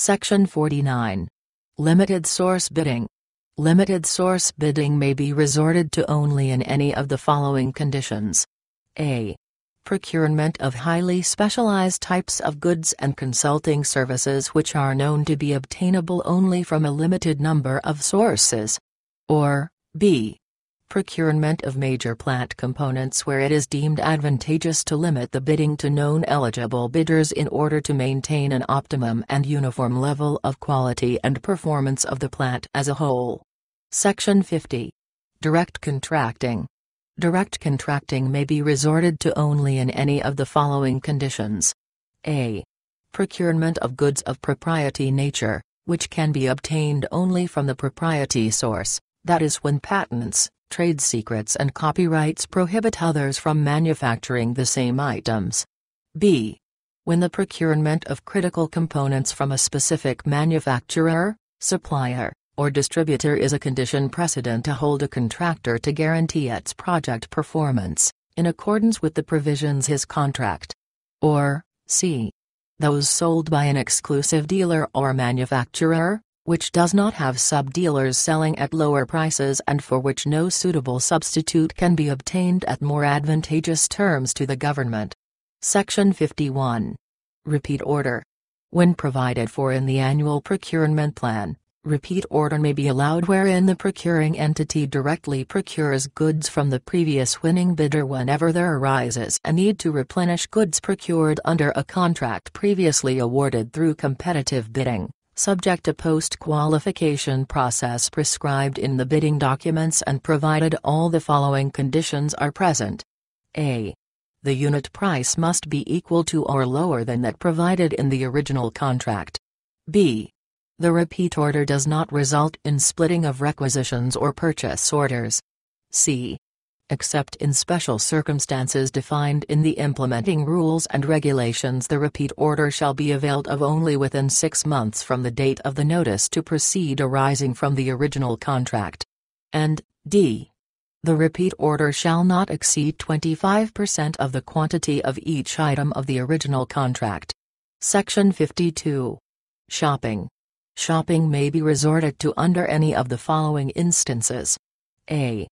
Section 49. Limited source bidding. Limited source bidding may be resorted to only in any of the following conditions. A. Procurement of highly specialized types of goods and consulting services which are known to be obtainable only from a limited number of sources. Or, B procurement of major plant components where it is deemed advantageous to limit the bidding to known eligible bidders in order to maintain an optimum and uniform level of quality and performance of the plant as a whole. Section 50. Direct contracting. Direct contracting may be resorted to only in any of the following conditions. A. Procurement of goods of propriety nature, which can be obtained only from the propriety source, that is when patents, trade secrets and copyrights prohibit others from manufacturing the same items. b. When the procurement of critical components from a specific manufacturer, supplier, or distributor is a condition precedent to hold a contractor to guarantee its project performance, in accordance with the provisions his contract. Or, c. Those sold by an exclusive dealer or manufacturer, which does not have sub-dealers selling at lower prices and for which no suitable substitute can be obtained at more advantageous terms to the government. Section 51. Repeat order. When provided for in the annual procurement plan, repeat order may be allowed wherein the procuring entity directly procures goods from the previous winning bidder whenever there arises a need to replenish goods procured under a contract previously awarded through competitive bidding subject to post-qualification process prescribed in the bidding documents and provided all the following conditions are present. A. The unit price must be equal to or lower than that provided in the original contract. B. The repeat order does not result in splitting of requisitions or purchase orders. C except in special circumstances defined in the implementing rules and regulations the repeat order shall be availed of only within six months from the date of the notice to proceed arising from the original contract. And, d. The repeat order shall not exceed 25% of the quantity of each item of the original contract. Section 52. Shopping. Shopping may be resorted to under any of the following instances. A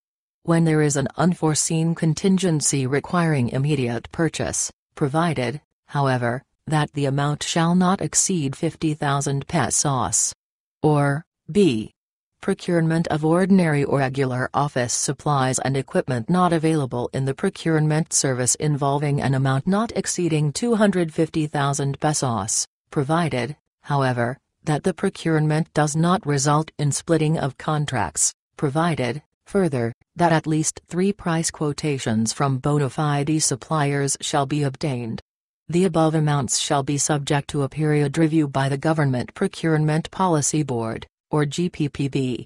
when there is an unforeseen contingency requiring immediate purchase, provided, however, that the amount shall not exceed 50,000 pesos. Or, b. Procurement of ordinary or regular office supplies and equipment not available in the procurement service involving an amount not exceeding 250,000 pesos, provided, however, that the procurement does not result in splitting of contracts, provided, Further, that at least three price quotations from bona fide suppliers shall be obtained. The above amounts shall be subject to a period review by the Government Procurement Policy Board, or GPPB.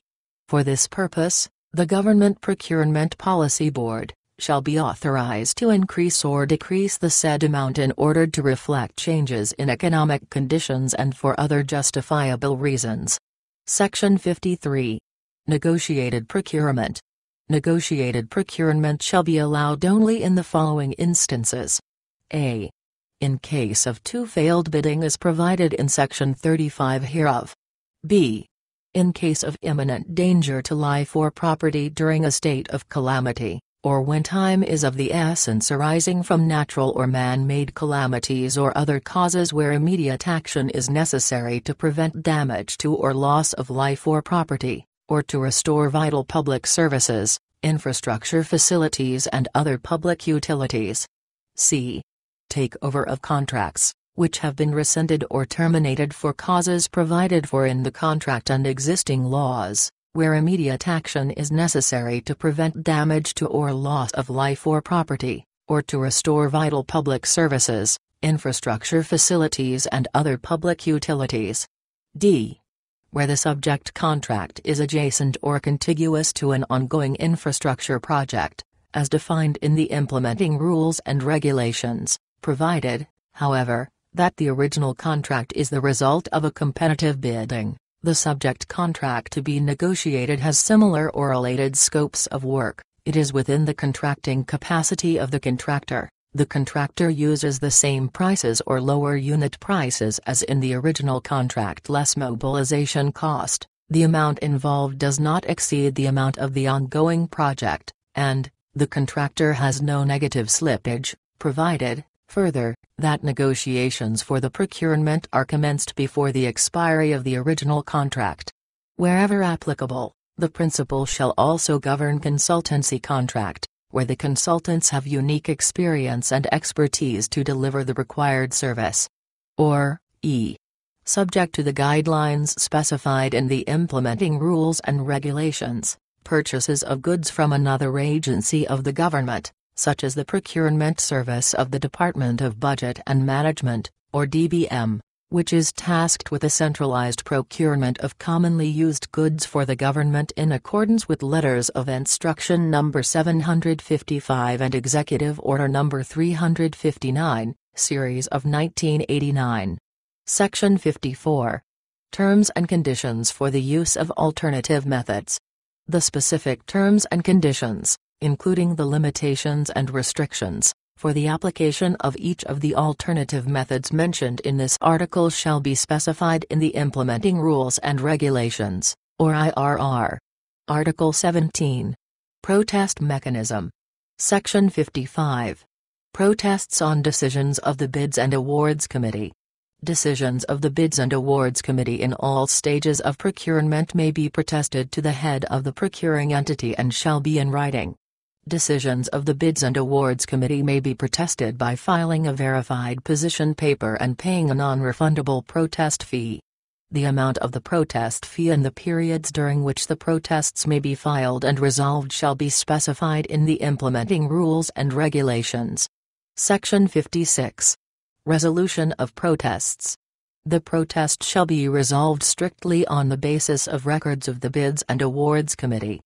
For this purpose, the Government Procurement Policy Board shall be authorized to increase or decrease the said amount in order to reflect changes in economic conditions and for other justifiable reasons. Section 53 Negotiated procurement. Negotiated procurement shall be allowed only in the following instances. A. In case of two failed bidding as provided in Section 35 hereof. B. In case of imminent danger to life or property during a state of calamity, or when time is of the essence arising from natural or man-made calamities or other causes where immediate action is necessary to prevent damage to or loss of life or property, or to restore vital public services, infrastructure facilities and other public utilities. C. Takeover of contracts which have been rescinded or terminated for causes provided for in the contract and existing laws, where immediate action is necessary to prevent damage to or loss of life or property, or to restore vital public services, infrastructure facilities and other public utilities. D. Where the subject contract is adjacent or contiguous to an ongoing infrastructure project, as defined in the implementing rules and regulations, provided, however, that the original contract is the result of a competitive bidding. The subject contract to be negotiated has similar or related scopes of work, it is within the contracting capacity of the contractor. The contractor uses the same prices or lower unit prices as in the original contract less mobilization cost. The amount involved does not exceed the amount of the ongoing project, and, the contractor has no negative slippage, provided, Further, that negotiations for the procurement are commenced before the expiry of the original contract. Wherever applicable, the principle shall also govern consultancy contract, where the consultants have unique experience and expertise to deliver the required service. Or, e. Subject to the guidelines specified in the implementing rules and regulations, purchases of goods from another agency of the government, such as the Procurement Service of the Department of Budget and Management, or DBM, which is tasked with the centralized procurement of commonly used goods for the government in accordance with Letters of Instruction No. 755 and Executive Order No. 359, Series of 1989. Section 54. Terms and Conditions for the Use of Alternative Methods. The specific terms and conditions, including the limitations and restrictions, for the application of each of the alternative methods mentioned in this article shall be specified in the Implementing Rules and Regulations, or IRR. Article 17. Protest Mechanism. Section 55. Protests on decisions of the Bids and Awards Committee. Decisions of the Bids and Awards Committee in all stages of procurement may be protested to the head of the procuring entity and shall be in writing. Decisions of the Bids and Awards Committee may be protested by filing a verified position paper and paying a non-refundable protest fee. The amount of the protest fee and the periods during which the protests may be filed and resolved shall be specified in the implementing rules and regulations. Section 56. Resolution of protests. The protest shall be resolved strictly on the basis of records of the Bids and Awards Committee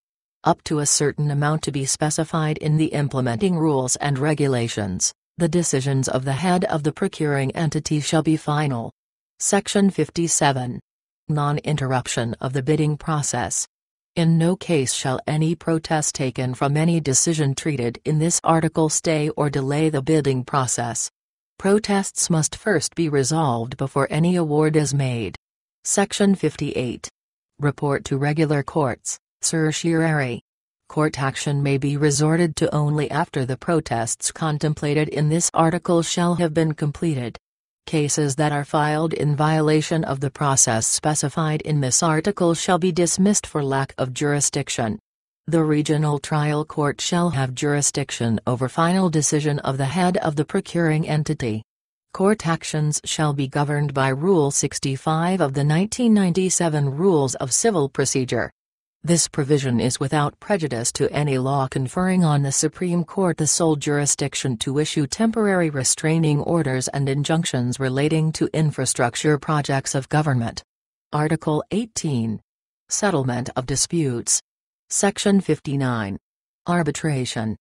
up to a certain amount to be specified in the implementing rules and regulations. The decisions of the head of the procuring entity shall be final. Section 57. Non-interruption of the bidding process. In no case shall any protest taken from any decision treated in this article stay or delay the bidding process. Protests must first be resolved before any award is made. Section 58. Report to regular courts certiorari. Court action may be resorted to only after the protests contemplated in this article shall have been completed. Cases that are filed in violation of the process specified in this article shall be dismissed for lack of jurisdiction. The regional trial court shall have jurisdiction over final decision of the head of the procuring entity. Court actions shall be governed by Rule 65 of the 1997 Rules of Civil Procedure. This provision is without prejudice to any law conferring on the Supreme Court the sole jurisdiction to issue temporary restraining orders and injunctions relating to infrastructure projects of government. Article 18. Settlement of disputes. Section 59. Arbitration.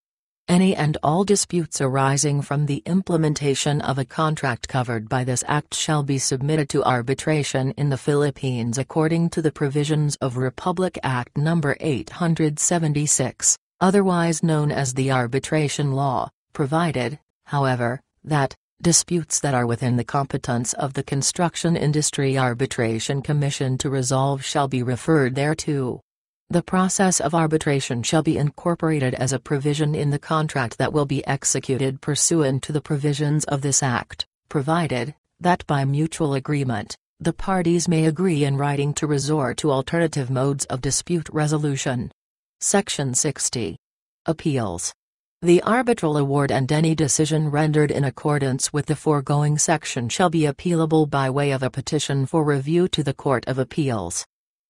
Any and all disputes arising from the implementation of a contract covered by this Act shall be submitted to arbitration in the Philippines according to the provisions of Republic Act No. 876. otherwise known as the arbitration law, provided, however, that disputes that are within the competence of the Construction Industry Arbitration Commission to resolve shall be referred thereto. The process of arbitration shall be incorporated as a provision in the contract that will be executed pursuant to the provisions of this Act, provided that by mutual agreement, the parties may agree in writing to resort to alternative modes of dispute resolution. Section 60. Appeals. The arbitral award and any decision rendered in accordance with the foregoing section shall be appealable by way of a petition for review to the Court of Appeals.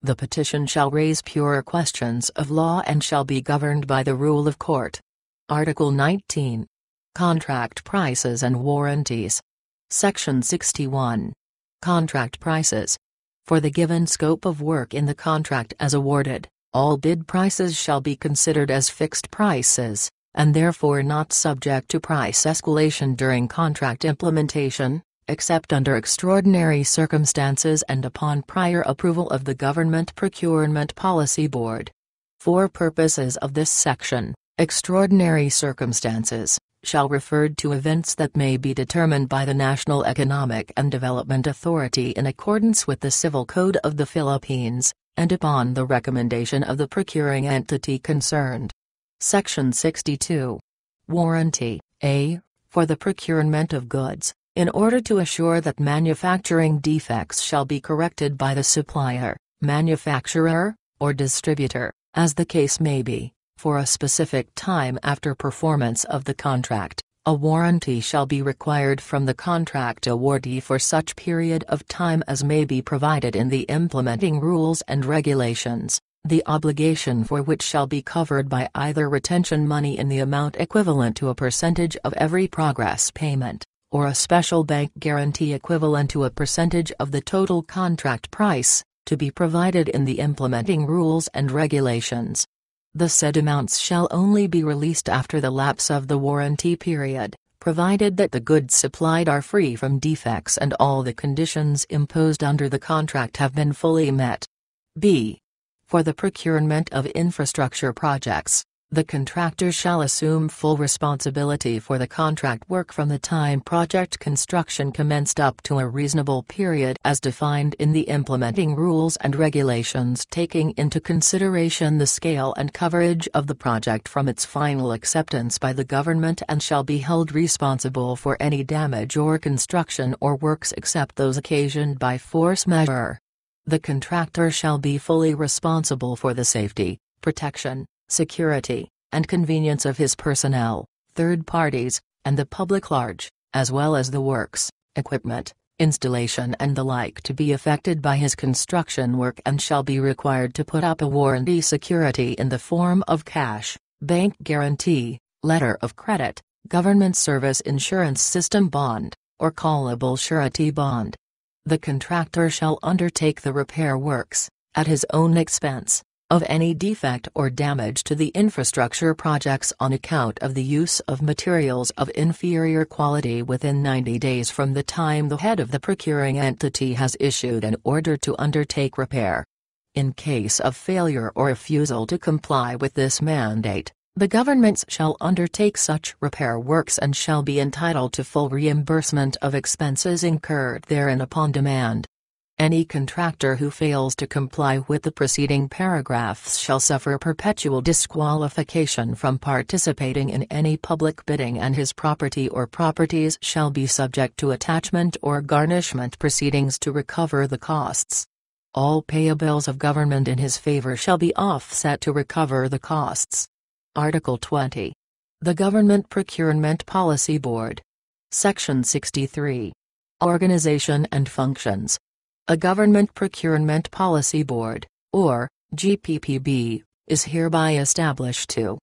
The petition shall raise pure questions of law and shall be governed by the rule of court. Article 19. Contract prices and warranties. Section 61. Contract prices. For the given scope of work in the contract as awarded, all bid prices shall be considered as fixed prices, and therefore not subject to price escalation during contract implementation, except under extraordinary circumstances and upon prior approval of the Government Procurement Policy Board. For purposes of this section, extraordinary circumstances shall refer to events that may be determined by the National Economic and Development Authority in accordance with the Civil Code of the Philippines, and upon the recommendation of the procuring entity concerned. Section 62. Warranty A. For the procurement of goods, in order to assure that manufacturing defects shall be corrected by the supplier, manufacturer, or distributor, as the case may be, for a specific time after performance of the contract, a warranty shall be required from the contract awardee for such period of time as may be provided in the implementing rules and regulations, the obligation for which shall be covered by either retention money in the amount equivalent to a percentage of every progress payment, or a special bank guarantee equivalent to a percentage of the total contract price, to be provided in the implementing rules and regulations. The said amounts shall only be released after the lapse of the warranty period, provided that the goods supplied are free from defects and all the conditions imposed under the contract have been fully met. b. For the procurement of infrastructure projects, the contractor shall assume full responsibility for the contract work from the time project construction commenced up to a reasonable period as defined in the implementing rules and regulations taking into consideration the scale and coverage of the project from its final acceptance by the government and shall be held responsible for any damage or construction or works except those occasioned by force majeure. The contractor shall be fully responsible for the safety, protection, security, and convenience of his personnel, third parties, and the public large, as well as the works, equipment, installation and the like to be affected by his construction work and shall be required to put up a warranty security in the form of cash, bank guarantee, letter of credit, government service insurance system bond, or callable surety bond. The contractor shall undertake the repair works, at his own expense, of any defect or damage to the infrastructure projects on account of the use of materials of inferior quality within 90 days from the time the head of the procuring entity has issued an order to undertake repair. In case of failure or refusal to comply with this mandate, the governments shall undertake such repair works and shall be entitled to full reimbursement of expenses incurred therein upon demand. Any contractor who fails to comply with the preceding paragraphs shall suffer perpetual disqualification from participating in any public bidding and his property or properties shall be subject to attachment or garnishment proceedings to recover the costs. All payables of government in his favor shall be offset to recover the costs. Article 20. The Government Procurement Policy Board. Section 63. Organization and Functions. A Government Procurement Policy Board, or GPPB, is hereby established to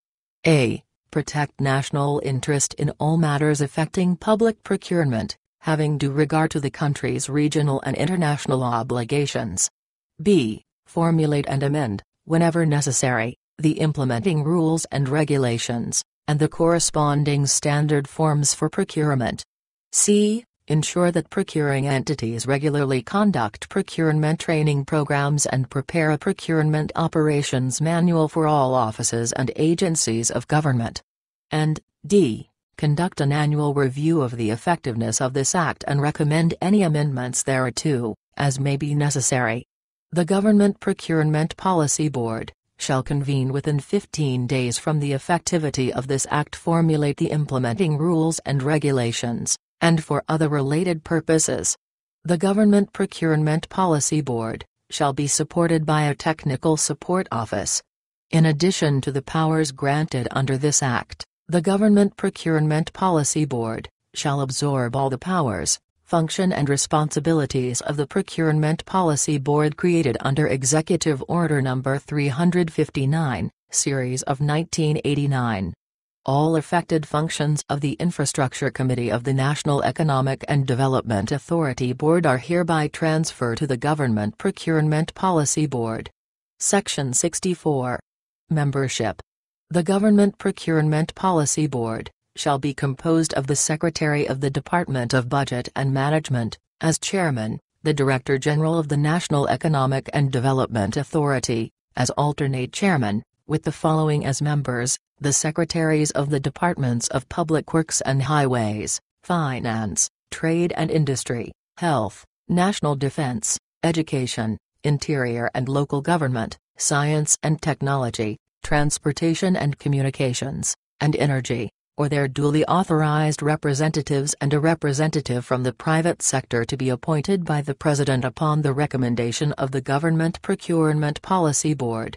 a. Protect national interest in all matters affecting public procurement, having due regard to the country's regional and international obligations. b. Formulate and amend, whenever necessary, the implementing rules and regulations, and the corresponding standard forms for procurement. c ensure that procuring entities regularly conduct procurement training programs and prepare a procurement operations manual for all offices and agencies of government. And d. Conduct an annual review of the effectiveness of this act and recommend any amendments thereto, as may be necessary. The Government Procurement Policy Board shall convene within 15 days from the effectivity of this act formulate the implementing rules and regulations, and for other related purposes. The Government Procurement Policy Board shall be supported by a Technical Support Office. In addition to the powers granted under this Act, the Government Procurement Policy Board shall absorb all the powers, function and responsibilities of the Procurement Policy Board created under Executive Order No. 359, Series of 1989. All affected functions of the Infrastructure Committee of the National Economic and Development Authority Board are hereby transferred to the Government Procurement Policy Board. Section 64. Membership. The Government Procurement Policy Board shall be composed of the Secretary of the Department of Budget and Management, as Chairman, the Director General of the National Economic and Development Authority, as alternate Chairman, with the following as members, the Secretaries of the Departments of Public Works and Highways, Finance, Trade and Industry, Health, National Defense, Education, Interior and Local Government, Science and Technology, Transportation and Communications, and Energy, or their duly authorized representatives and a representative from the private sector to be appointed by the President upon the recommendation of the Government Procurement Policy Board.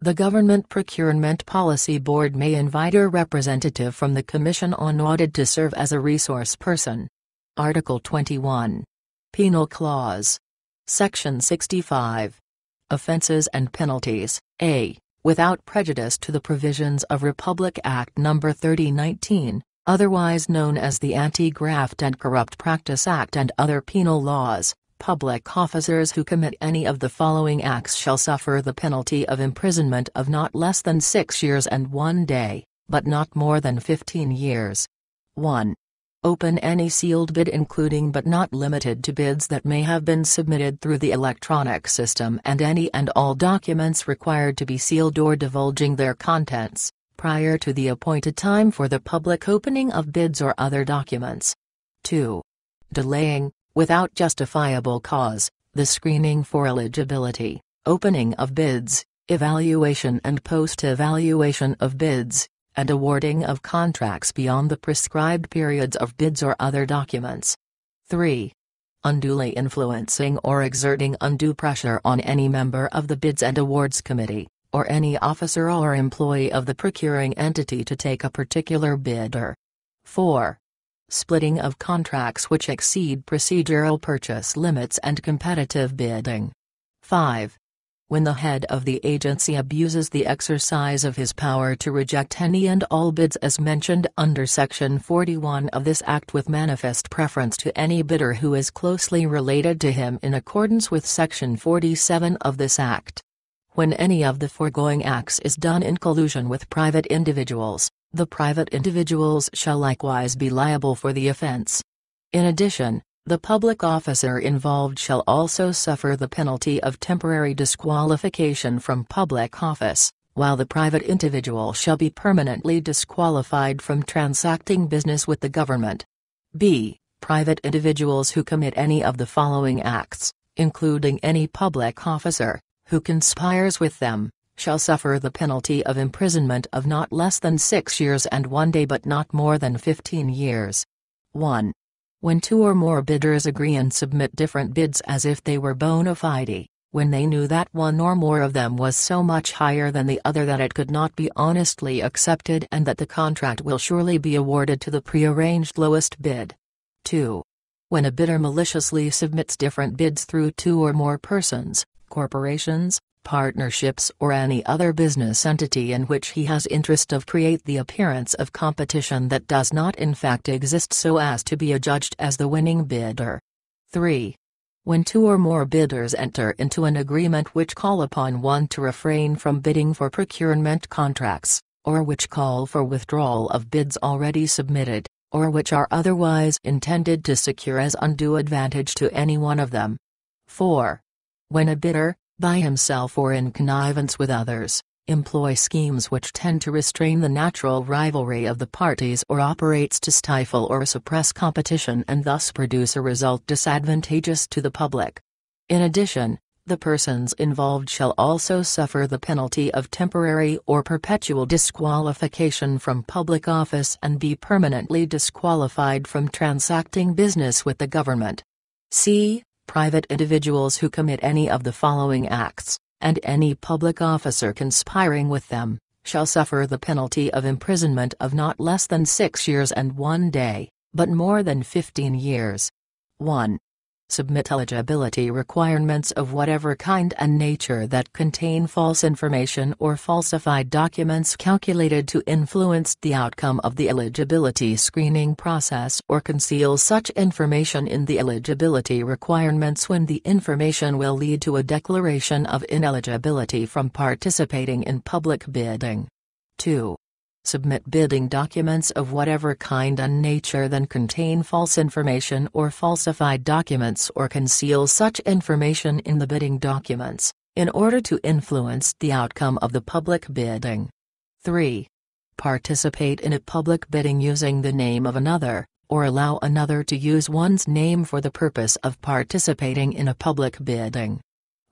The Government Procurement Policy Board may invite a representative from the Commission on Audit to serve as a resource person. Article 21. Penal Clause. Section 65. Offenses and Penalties, A. Without prejudice to the provisions of Republic Act No. 3019, otherwise known as the Anti-Graft and Corrupt Practice Act and other penal laws, Public officers who commit any of the following acts shall suffer the penalty of imprisonment of not less than six years and one day, but not more than 15 years. 1. Open any sealed bid including but not limited to bids that may have been submitted through the electronic system and any and all documents required to be sealed or divulging their contents, prior to the appointed time for the public opening of bids or other documents. 2. Delaying, without justifiable cause, the screening for eligibility, opening of bids, evaluation and post-evaluation of bids, and awarding of contracts beyond the prescribed periods of bids or other documents. 3. Unduly influencing or exerting undue pressure on any member of the Bids and Awards Committee, or any officer or employee of the procuring entity to take a particular bidder. 4 splitting of contracts which exceed procedural purchase limits and competitive bidding. 5. When the head of the agency abuses the exercise of his power to reject any and all bids as mentioned under Section 41 of this Act with manifest preference to any bidder who is closely related to him in accordance with Section 47 of this Act. When any of the foregoing acts is done in collusion with private individuals, the private individuals shall likewise be liable for the offense. In addition, the public officer involved shall also suffer the penalty of temporary disqualification from public office, while the private individual shall be permanently disqualified from transacting business with the government. b. Private individuals who commit any of the following acts, including any public officer, who conspires with them, shall suffer the penalty of imprisonment of not less than six years and one day but not more than fifteen years. 1. When two or more bidders agree and submit different bids as if they were bona fide, when they knew that one or more of them was so much higher than the other that it could not be honestly accepted and that the contract will surely be awarded to the prearranged lowest bid. 2. When a bidder maliciously submits different bids through two or more persons, corporations, partnerships or any other business entity in which he has interest of create the appearance of competition that does not in fact exist so as to be adjudged as the winning bidder. 3. When two or more bidders enter into an agreement which call upon one to refrain from bidding for procurement contracts, or which call for withdrawal of bids already submitted, or which are otherwise intended to secure as undue advantage to any one of them. 4. When a bidder, by himself or in connivance with others, employ schemes which tend to restrain the natural rivalry of the parties or operates to stifle or suppress competition and thus produce a result disadvantageous to the public. In addition, the persons involved shall also suffer the penalty of temporary or perpetual disqualification from public office and be permanently disqualified from transacting business with the government. C. Private individuals who commit any of the following acts, and any public officer conspiring with them, shall suffer the penalty of imprisonment of not less than six years and one day, but more than fifteen years. 1 submit eligibility requirements of whatever kind and nature that contain false information or falsified documents calculated to influence the outcome of the eligibility screening process or conceal such information in the eligibility requirements when the information will lead to a declaration of ineligibility from participating in public bidding. 2 submit bidding documents of whatever kind and nature than contain false information or falsified documents or conceal such information in the bidding documents, in order to influence the outcome of the public bidding. 3. Participate in a public bidding using the name of another, or allow another to use one's name for the purpose of participating in a public bidding.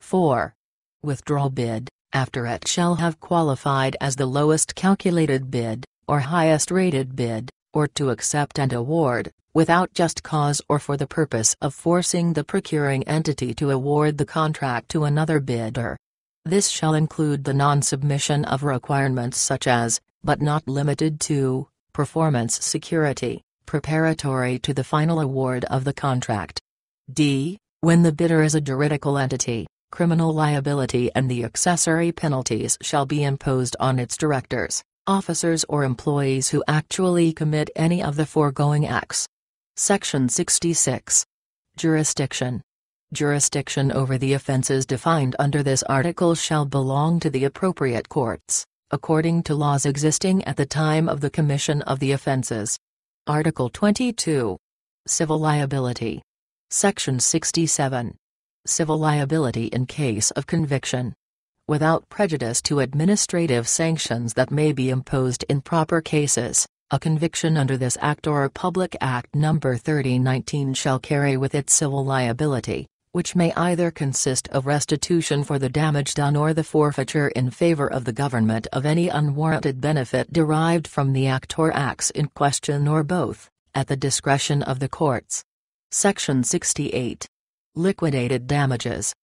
4. Withdraw bid, after it shall have qualified as the lowest calculated bid, or highest rated bid, or to accept and award, without just cause or for the purpose of forcing the procuring entity to award the contract to another bidder. This shall include the non-submission of requirements such as, but not limited to, performance security, preparatory to the final award of the contract. d. When the bidder is a juridical entity, criminal liability and the accessory penalties shall be imposed on its directors, officers or employees who actually commit any of the foregoing acts. Section 66. Jurisdiction. Jurisdiction over the offenses defined under this article shall belong to the appropriate courts, according to laws existing at the time of the commission of the offenses. Article 22. Civil liability. Section 67 civil liability in case of conviction. Without prejudice to administrative sanctions that may be imposed in proper cases, a conviction under this Act or Republic Act No. 3019 shall carry with it civil liability, which may either consist of restitution for the damage done or the forfeiture in favor of the government of any unwarranted benefit derived from the act or acts in question or both, at the discretion of the courts. Section 68 Liquidated damages.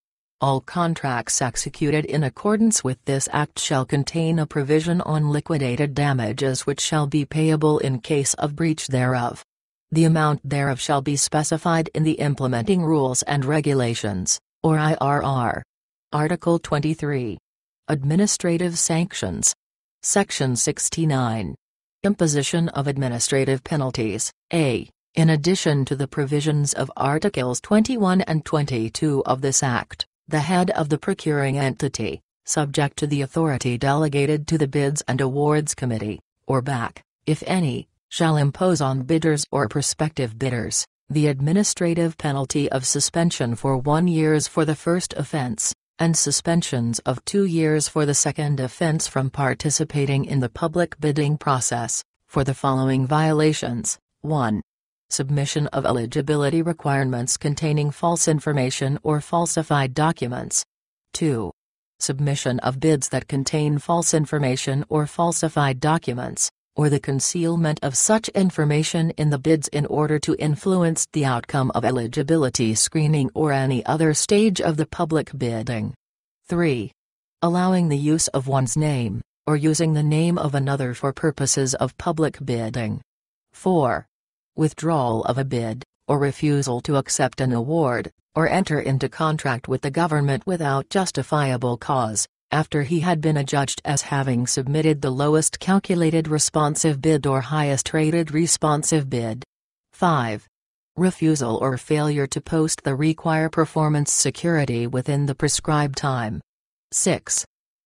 All contracts executed in accordance with this Act shall contain a provision on liquidated damages which shall be payable in case of breach thereof. The amount thereof shall be specified in the Implementing Rules and Regulations, or IRR. Article 23. Administrative Sanctions. Section 69. Imposition of administrative penalties, A. In addition to the provisions of Articles 21 and 22 of this Act, the head of the procuring entity, subject to the authority delegated to the Bids and Awards Committee, or BAC, if any, shall impose on bidders or prospective bidders, the administrative penalty of suspension for one years for the first offense, and suspensions of two years for the second offense from participating in the public bidding process, for the following violations. 1 submission of eligibility requirements containing false information or falsified documents. 2. Submission of bids that contain false information or falsified documents, or the concealment of such information in the bids in order to influence the outcome of eligibility screening or any other stage of the public bidding. 3. Allowing the use of one's name, or using the name of another for purposes of public bidding. 4 withdrawal of a bid, or refusal to accept an award, or enter into contract with the government without justifiable cause, after he had been adjudged as having submitted the lowest calculated responsive bid or highest rated responsive bid. 5. Refusal or failure to post the require performance security within the prescribed time. 6.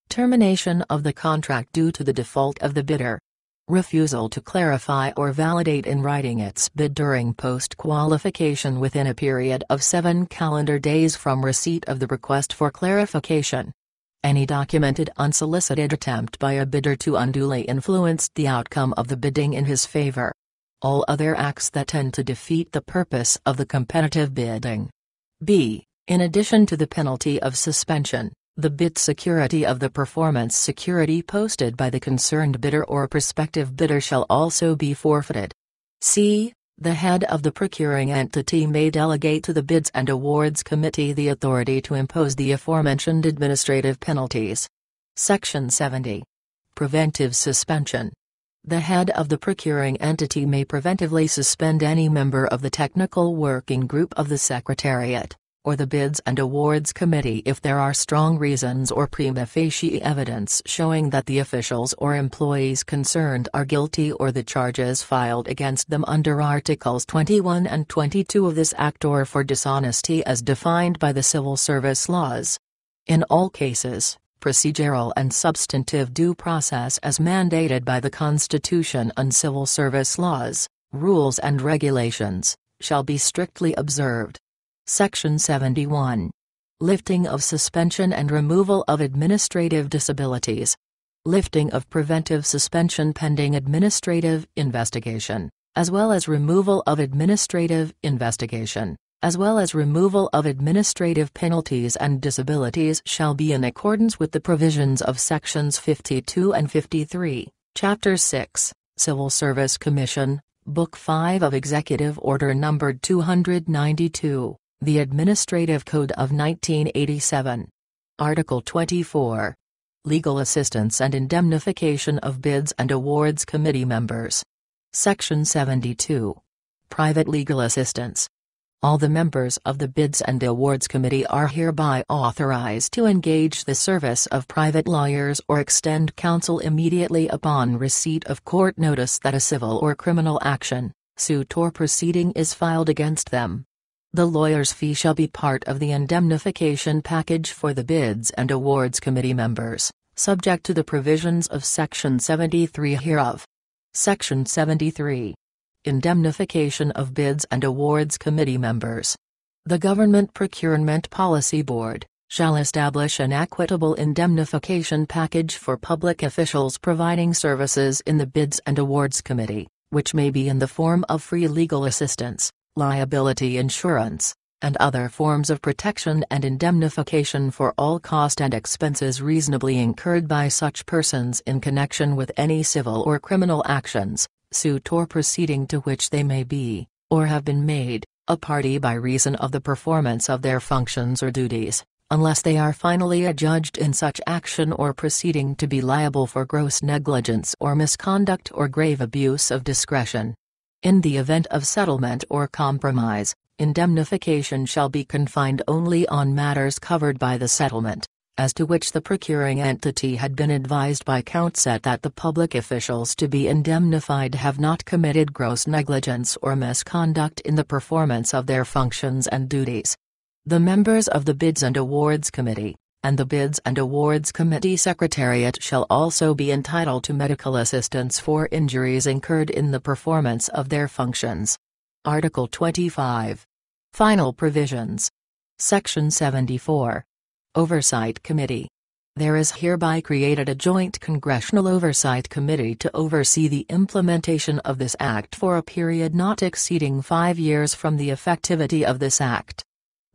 Termination of the contract due to the default of the bidder. Refusal to clarify or validate in writing its bid during post-qualification within a period of seven calendar days from receipt of the request for clarification. Any documented unsolicited attempt by a bidder to unduly influence the outcome of the bidding in his favor. All other acts that tend to defeat the purpose of the competitive bidding. b. In addition to the penalty of suspension, the bid security of the performance security posted by the concerned bidder or prospective bidder shall also be forfeited. C. The head of the procuring entity may delegate to the Bids and Awards Committee the authority to impose the aforementioned administrative penalties. Section 70. Preventive suspension. The head of the procuring entity may preventively suspend any member of the technical working group of the Secretariat or the Bids and Awards Committee if there are strong reasons or prima facie evidence showing that the officials or employees concerned are guilty or the charges filed against them under Articles 21 and 22 of this Act or for dishonesty as defined by the civil service laws. In all cases, procedural and substantive due process as mandated by the Constitution and civil service laws, rules and regulations, shall be strictly observed. Section 71. Lifting of suspension and removal of administrative disabilities. Lifting of preventive suspension pending administrative investigation, as well as removal of administrative investigation, as well as removal of administrative penalties and disabilities shall be in accordance with the provisions of Sections 52 and 53, Chapter 6, Civil Service Commission, Book 5 of Executive Order Numbered 292. The Administrative Code of 1987. Article 24. Legal Assistance and Indemnification of Bids and Awards Committee Members. Section 72. Private Legal Assistance. All the members of the Bids and Awards Committee are hereby authorized to engage the service of private lawyers or extend counsel immediately upon receipt of court notice that a civil or criminal action, suit or proceeding is filed against them. The lawyer's fee shall be part of the indemnification package for the Bids and Awards Committee members, subject to the provisions of Section 73 hereof. Section 73. Indemnification of Bids and Awards Committee members. The Government Procurement Policy Board shall establish an equitable indemnification package for public officials providing services in the Bids and Awards Committee, which may be in the form of free legal assistance, liability insurance, and other forms of protection and indemnification for all cost and expenses reasonably incurred by such persons in connection with any civil or criminal actions, suit or proceeding to which they may be, or have been made, a party by reason of the performance of their functions or duties, unless they are finally adjudged in such action or proceeding to be liable for gross negligence or misconduct or grave abuse of discretion. In the event of settlement or compromise, indemnification shall be confined only on matters covered by the settlement, as to which the procuring entity had been advised by counsel that the public officials to be indemnified have not committed gross negligence or misconduct in the performance of their functions and duties. The members of the Bids and Awards Committee, and the Bids and Awards Committee Secretariat shall also be entitled to medical assistance for injuries incurred in the performance of their functions. Article 25. Final Provisions. Section 74. Oversight Committee. There is hereby created a joint Congressional Oversight Committee to oversee the implementation of this Act for a period not exceeding five years from the effectivity of this Act.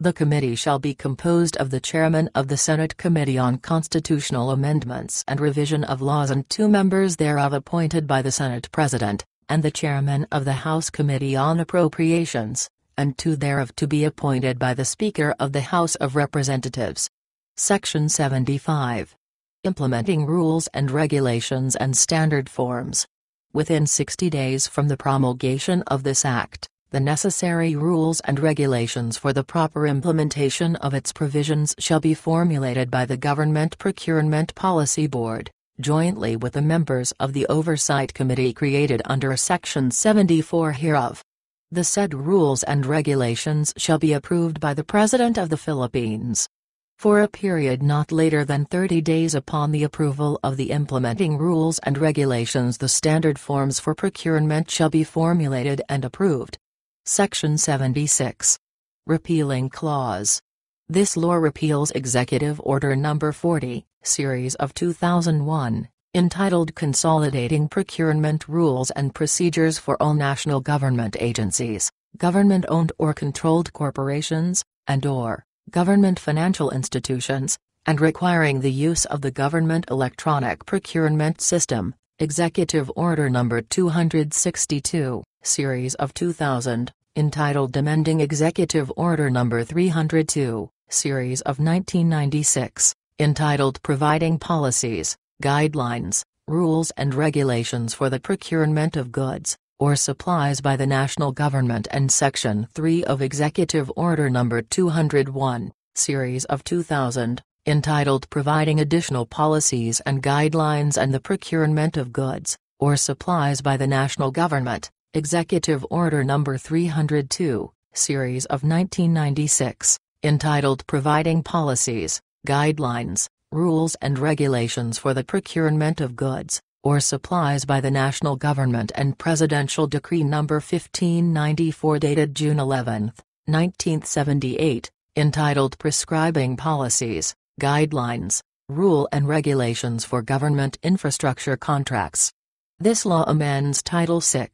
The committee shall be composed of the chairman of the Senate Committee on Constitutional Amendments and Revision of Laws and two members thereof appointed by the Senate President, and the chairman of the House Committee on Appropriations, and two thereof to be appointed by the Speaker of the House of Representatives. Section 75. Implementing Rules and Regulations and Standard Forms. Within 60 days from the promulgation of this Act, the necessary rules and regulations for the proper implementation of its provisions shall be formulated by the Government Procurement Policy Board, jointly with the members of the Oversight Committee created under Section 74 hereof. The said rules and regulations shall be approved by the President of the Philippines. for a period not later than 30 days upon the approval of the implementing rules and regulations the standard forms for procurement shall be formulated and approved. Section 76. Repealing Clause. This law repeals Executive Order No. 40, Series of 2001, entitled Consolidating Procurement Rules and Procedures for All National Government Agencies, Government-Owned or Controlled Corporations, and or government financial institutions, and requiring the use of the Government Electronic Procurement System, Executive Order No. 262, Series of 2000, entitled Amending Executive Order No. 302, Series of 1996, entitled Providing Policies, Guidelines, Rules and Regulations for the Procurement of Goods, or supplies by the national government and Section 3 of Executive Order No. 201, Series of 2000, entitled Providing Additional Policies and Guidelines and the Procurement of Goods, or Supplies by the National Government, Executive Order No. 302, Series of 1996, entitled Providing Policies, Guidelines, Rules and Regulations for the Procurement of Goods, or supplies by the national government and Presidential Decree No. 1594 dated June 11, 1978, entitled Prescribing Policies, Guidelines, Rule and Regulations for Government Infrastructure Contracts. This law amends Title VI,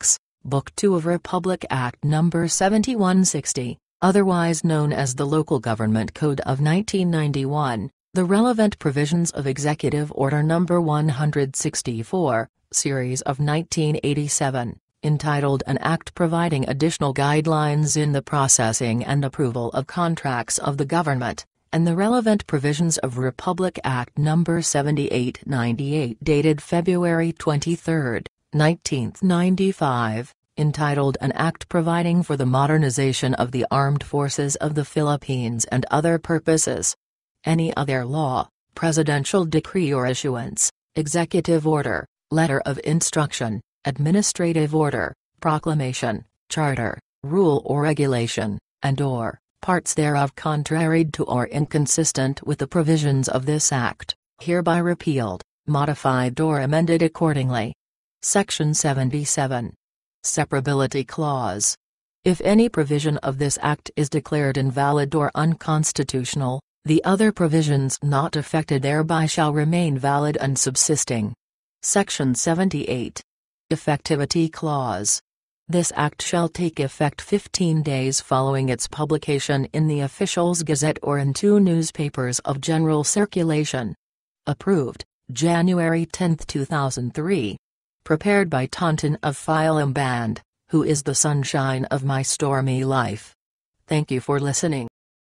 Book 2 of Republic Act No. 7160, otherwise known as the Local Government Code of 1991, the relevant provisions of Executive Order No. 164, Series of 1987, entitled An Act Providing Additional Guidelines in the Processing and Approval of Contracts of the Government, and the relevant provisions of Republic Act No. 7898 dated February 23, 1995, entitled An Act Providing for the Modernization of the Armed Forces of the Philippines and Other Purposes any other law, presidential decree or issuance, executive order, letter of instruction, administrative order, proclamation, charter, rule or regulation, and or parts thereof contrary to or inconsistent with the provisions of this act, hereby repealed, modified or amended accordingly. Section 77. Separability Clause. If any provision of this act is declared invalid or unconstitutional, the other provisions not affected thereby shall remain valid and subsisting. Section 78. Effectivity Clause. This act shall take effect 15 days following its publication in the Official's Gazette or in two newspapers of general circulation. Approved, January 10, 2003. Prepared by Taunton of Filam Band, who is the sunshine of my stormy life. Thank you for listening.